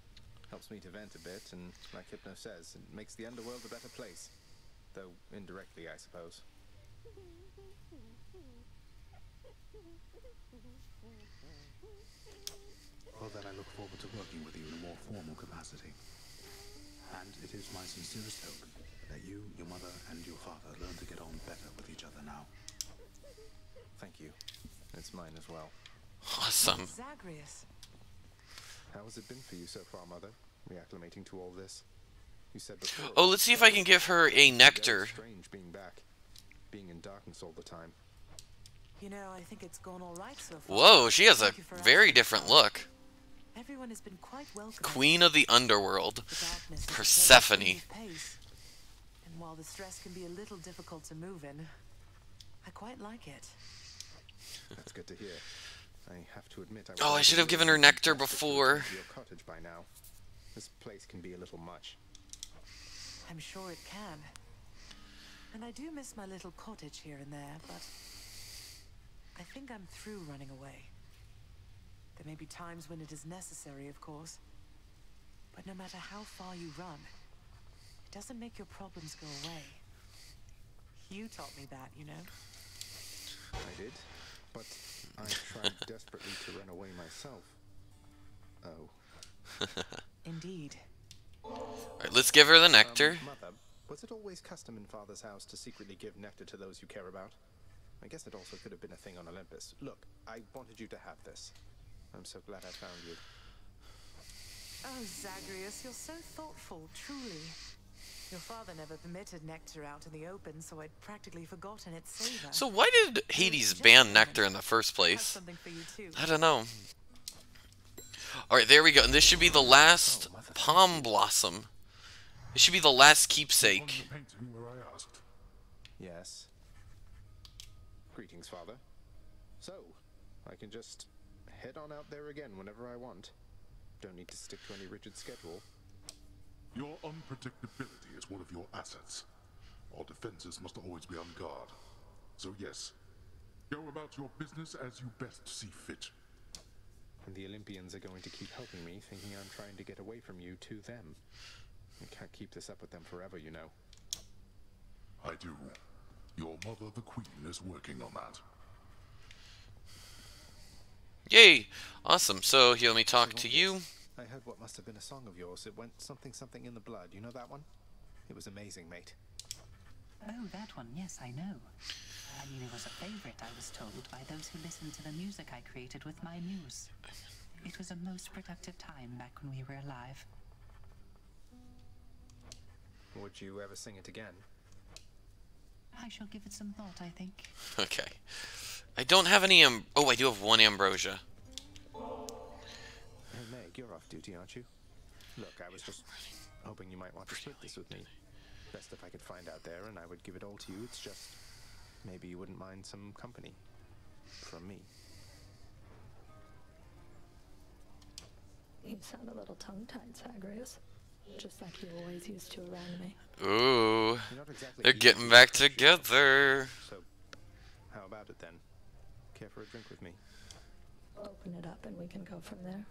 Helps me to vent a bit, and like Hypnos says, it makes the underworld a better place. Though indirectly, I suppose. Well, then I look forward to working with you in a more formal capacity. And it is my sincerest hope that you, your mother, and your father learn to get on better with each other now. Thank you. It's mine as well. Awesome. Zagreus. How has it been for you so far, Mother? Reacclimating to all this? You said before. Oh, let's see if I can give her a nectar. Strange being back, being in darkness all the time. You know, I think it's gone all right so far. Whoa, she has a Thank you for very different look. Everyone has been quite welcoming. Queen of the Underworld. The darkness is a Persephone. pleasant change of pace. And while the stress can be a little difficult to move in, I quite like it. That's good to hear. I have to admit, I Oh, I should have given her nectar before. Your cottage by now. This place can be a little much. I'm sure it can. And I do miss my little cottage here and there, but I think I'm through running away. There may be times when it is necessary, of course. But no matter how far you run, it doesn't make your problems go away. You taught me that, you know? I did, but I tried desperately to run away myself. Oh. Indeed. Alright, let's give her the nectar. Um, Mother, was it always custom in Father's house to secretly give nectar to those you care about? I guess it also could have been a thing on Olympus. Look, I wanted you to have this. I'm so glad I found you. Oh, Zagreus, you're so thoughtful, truly. Your father never permitted nectar out in the open, so I'd practically forgotten its savor. So why did Hades ban nectar in the first place? I don't know. Alright, there we go. And this should be the last Pom Blossom. It should be the last keepsake. Yes. Greetings, Father. So, I can just head on out there again whenever I want. Don't need to stick to any rigid schedule. Your unpredictability is one of your assets. Our defenses must always be on guard. So yes, go about your business as you best see fit. And the Olympians are going to keep helping me, thinking I'm trying to get away from you to them. I can't keep this up with them forever, you know. I do. Your mother, the Queen, is working on that. Yay! Awesome. So here, let me talk to you. I heard what must have been a song of yours. It went something something in the blood. You know that one? It was amazing, mate. Oh, that one. Yes, I know. I mean, it was a favorite, I was told, by those who listened to the music I created with my muse. It was a most productive time back when we were alive. Would you ever sing it again? I shall give it some thought, I think. Okay. I don't have any am- Oh, I do have one ambrosia. Hey, Meg, you're off duty, aren't you? Look, I was just hoping you might want to split this with me. Best if I could find out there, and I would give it all to you. It's just maybe you wouldn't mind some company from me. You sound a little tongue-tied, Zagreus. Just like you always used to around me. Ooh. They're getting back together. So, how about it then? Care for a drink with me? Open it up and we can go from there.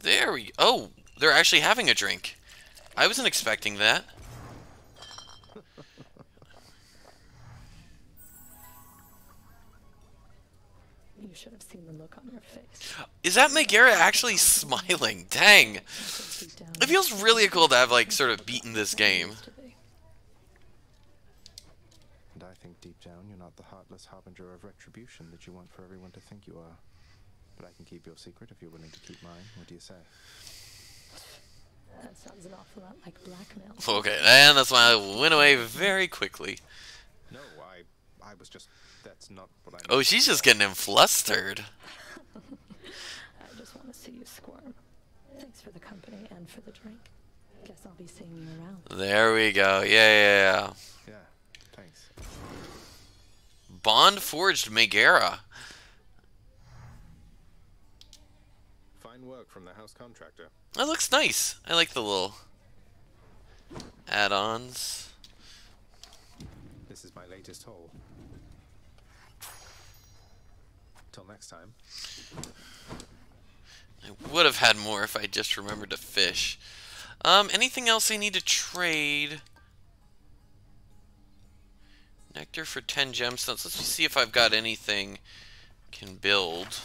There we Oh, they're actually having a drink. I wasn't expecting that. You should have seen the look on your face. Is that Megara actually smiling? Dang. It feels really cool to have, like, sort of beaten this game. And I think deep down you're not the heartless harbinger of retribution that you want for everyone to think you are. But I can keep your secret if you're willing to keep mine. What do you say? That sounds an awful lot like blackmail. Okay, and that's why I went away very quickly. No, I I was just that's not what I Oh, she's just getting him flustered. I just want to see you squirm. Thanks for the company and for the drink. Guess I'll be seeing you around. There we go. Yeah, yeah, yeah. Yeah, thanks. Bond forged Megara. Fine work from the house contractor. That looks nice. I like the little add-ons. This is my latest haul. Till next time. I would have had more if I just remembered to fish. Um, anything else I need to trade? Nectar for 10 gemstones. Let's see if I've got anything can build.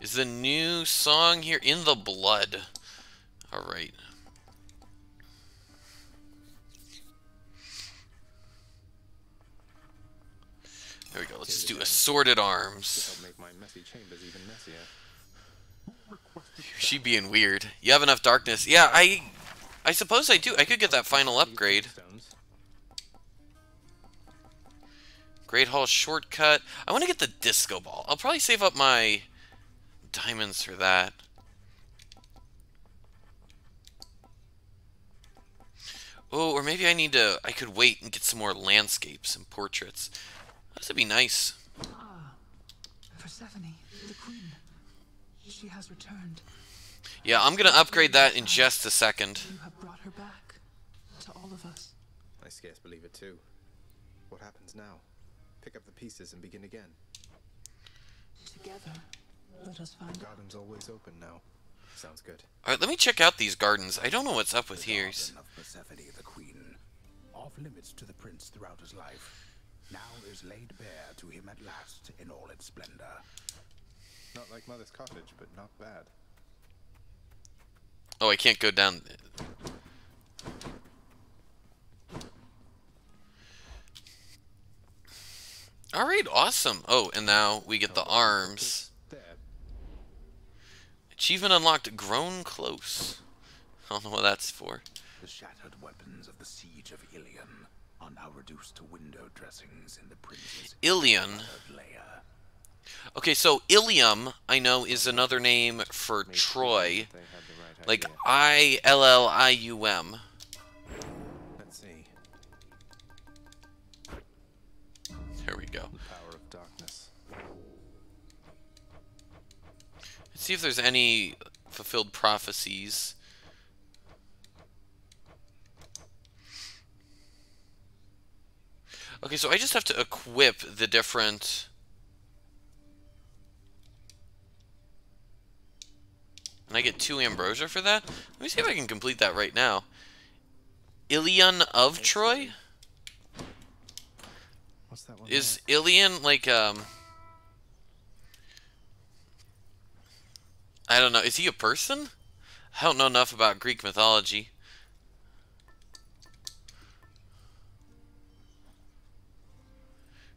Is the new song here in the blood? Alright. There we go. Let's just do assorted arms. That'll make my messy chambers even messier. She being weird. You have enough darkness. Yeah, I I suppose I do. I could get that final upgrade. Great Hall shortcut. I want to get the disco ball. I'll probably save up my diamonds for that. Oh, or maybe I need to... I could wait and get some more landscapes and portraits. This would be nice. Ah, Persephone, the queen. She has returned. Yeah, I'm going to upgrade that in just a second. You have brought her back to all of us. I scarce believe it too. What happens now? Pick up the pieces and begin again. Together, let us find Garden's always open now. Sounds good. Alright, let me check out these gardens. I don't know what's up with here. Of Persephone, the queen, off limits to the prince throughout his life, now is laid bare to him at last in all its splendor. Not like Mother's cottage, but not bad. Oh, I can't go down. Alright, awesome. Oh, and now we get the arms. Achievement unlocked, grown close. I don't know what that's for. The shattered weapons of the siege of Ilion are now reduced to window dressings in the prince's Ilion. lair. Okay, so Ilium, I know, is another name for Troy. Like I L L I U M. see if there's any fulfilled prophecies. Okay, so I just have to equip the different... And I get two ambrosia for that? Let me see if I can complete that right now. Ilion of Troy? What's that one? Is Ilion like, um... I don't know. Is he a person? I don't know enough about Greek mythology.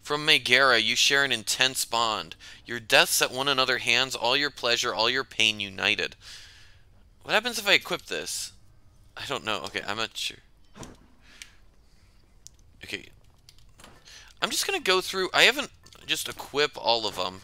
From Megara, you share an intense bond. Your deaths at one another hands, all your pleasure, all your pain united. What happens if I equip this? I don't know. Okay, I'm not sure. Okay. I'm just gonna go through... I haven't just equip all of them.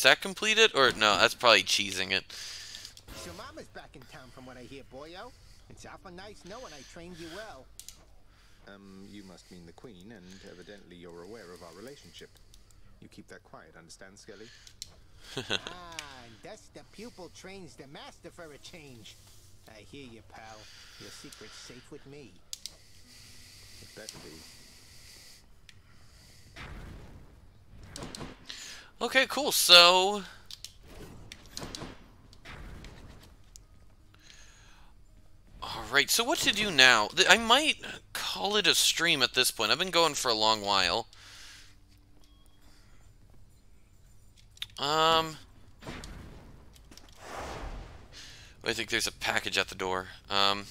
Does that complete it? Or no, that's probably cheesing it. So Mama's back in town from what I hear, boyo. It's awful nice knowing I trained you well. Um, you must mean the Queen, and evidently you're aware of our relationship. You keep that quiet, understand, Skelly? ah, and thus the pupil trains the master for a change. I hear you, pal. Your secret's safe with me. It better be. Okay, cool. So... Alright, so what to do now? I might call it a stream at this point. I've been going for a long while. Um... I think there's a package at the door. Um...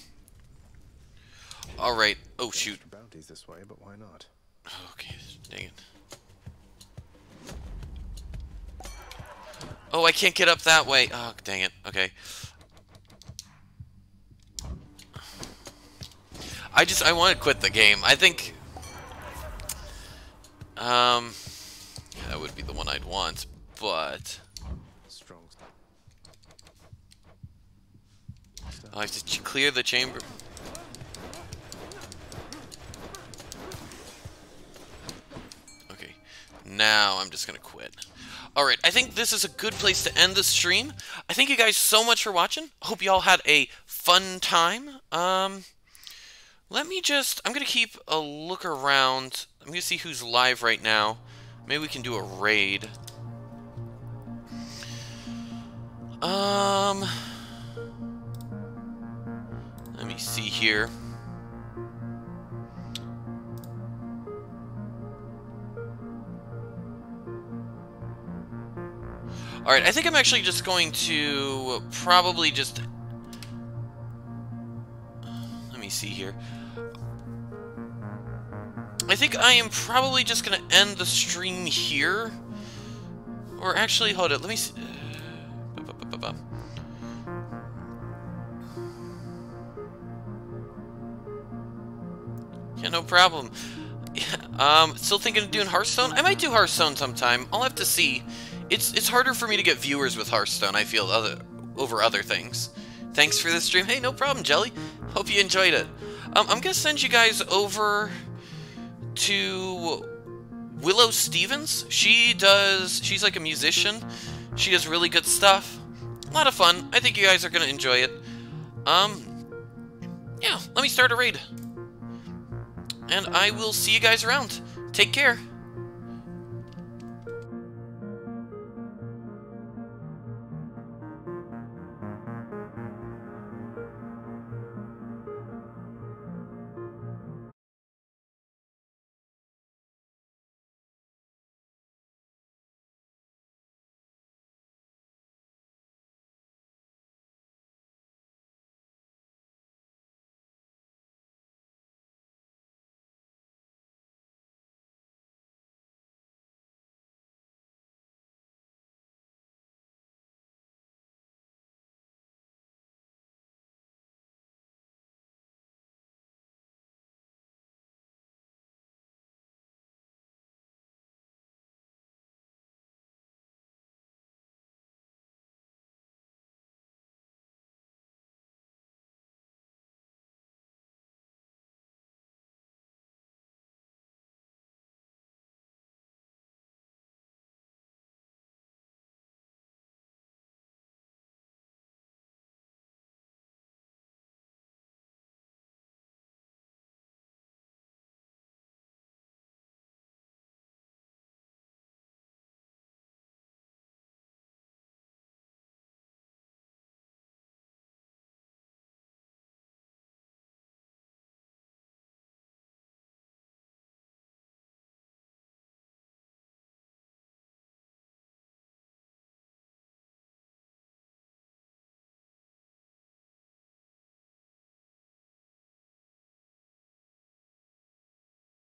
Alright. Oh, shoot. Bounties this way, but why not? Okay, dang it. Oh, I can't get up that way. Oh, dang it. Okay. I just, I want to quit the game. I think... Um... That would be the one I'd want, but... Strong. I have to ch clear the chamber. Okay. Now I'm just gonna quit. Alright, I think this is a good place to end the stream. I thank you guys so much for watching. Hope you all had a fun time. Um, let me just... I'm going to keep a look around. I'm going to see who's live right now. Maybe we can do a raid. Um... Let me see here. Alright, I think I'm actually just going to probably just... Let me see here. I think I am probably just going to end the stream here. Or actually, hold it, let me see... Yeah, no problem. um, still thinking of doing Hearthstone? I might do Hearthstone sometime. I'll have to see. It's it's harder for me to get viewers with Hearthstone, I feel, other over other things. Thanks for the stream. Hey, no problem, Jelly. Hope you enjoyed it. Um, I'm gonna send you guys over to Willow Stevens. She does. She's like a musician. She does really good stuff. A lot of fun. I think you guys are gonna enjoy it. Um, yeah. Let me start a raid, and I will see you guys around. Take care.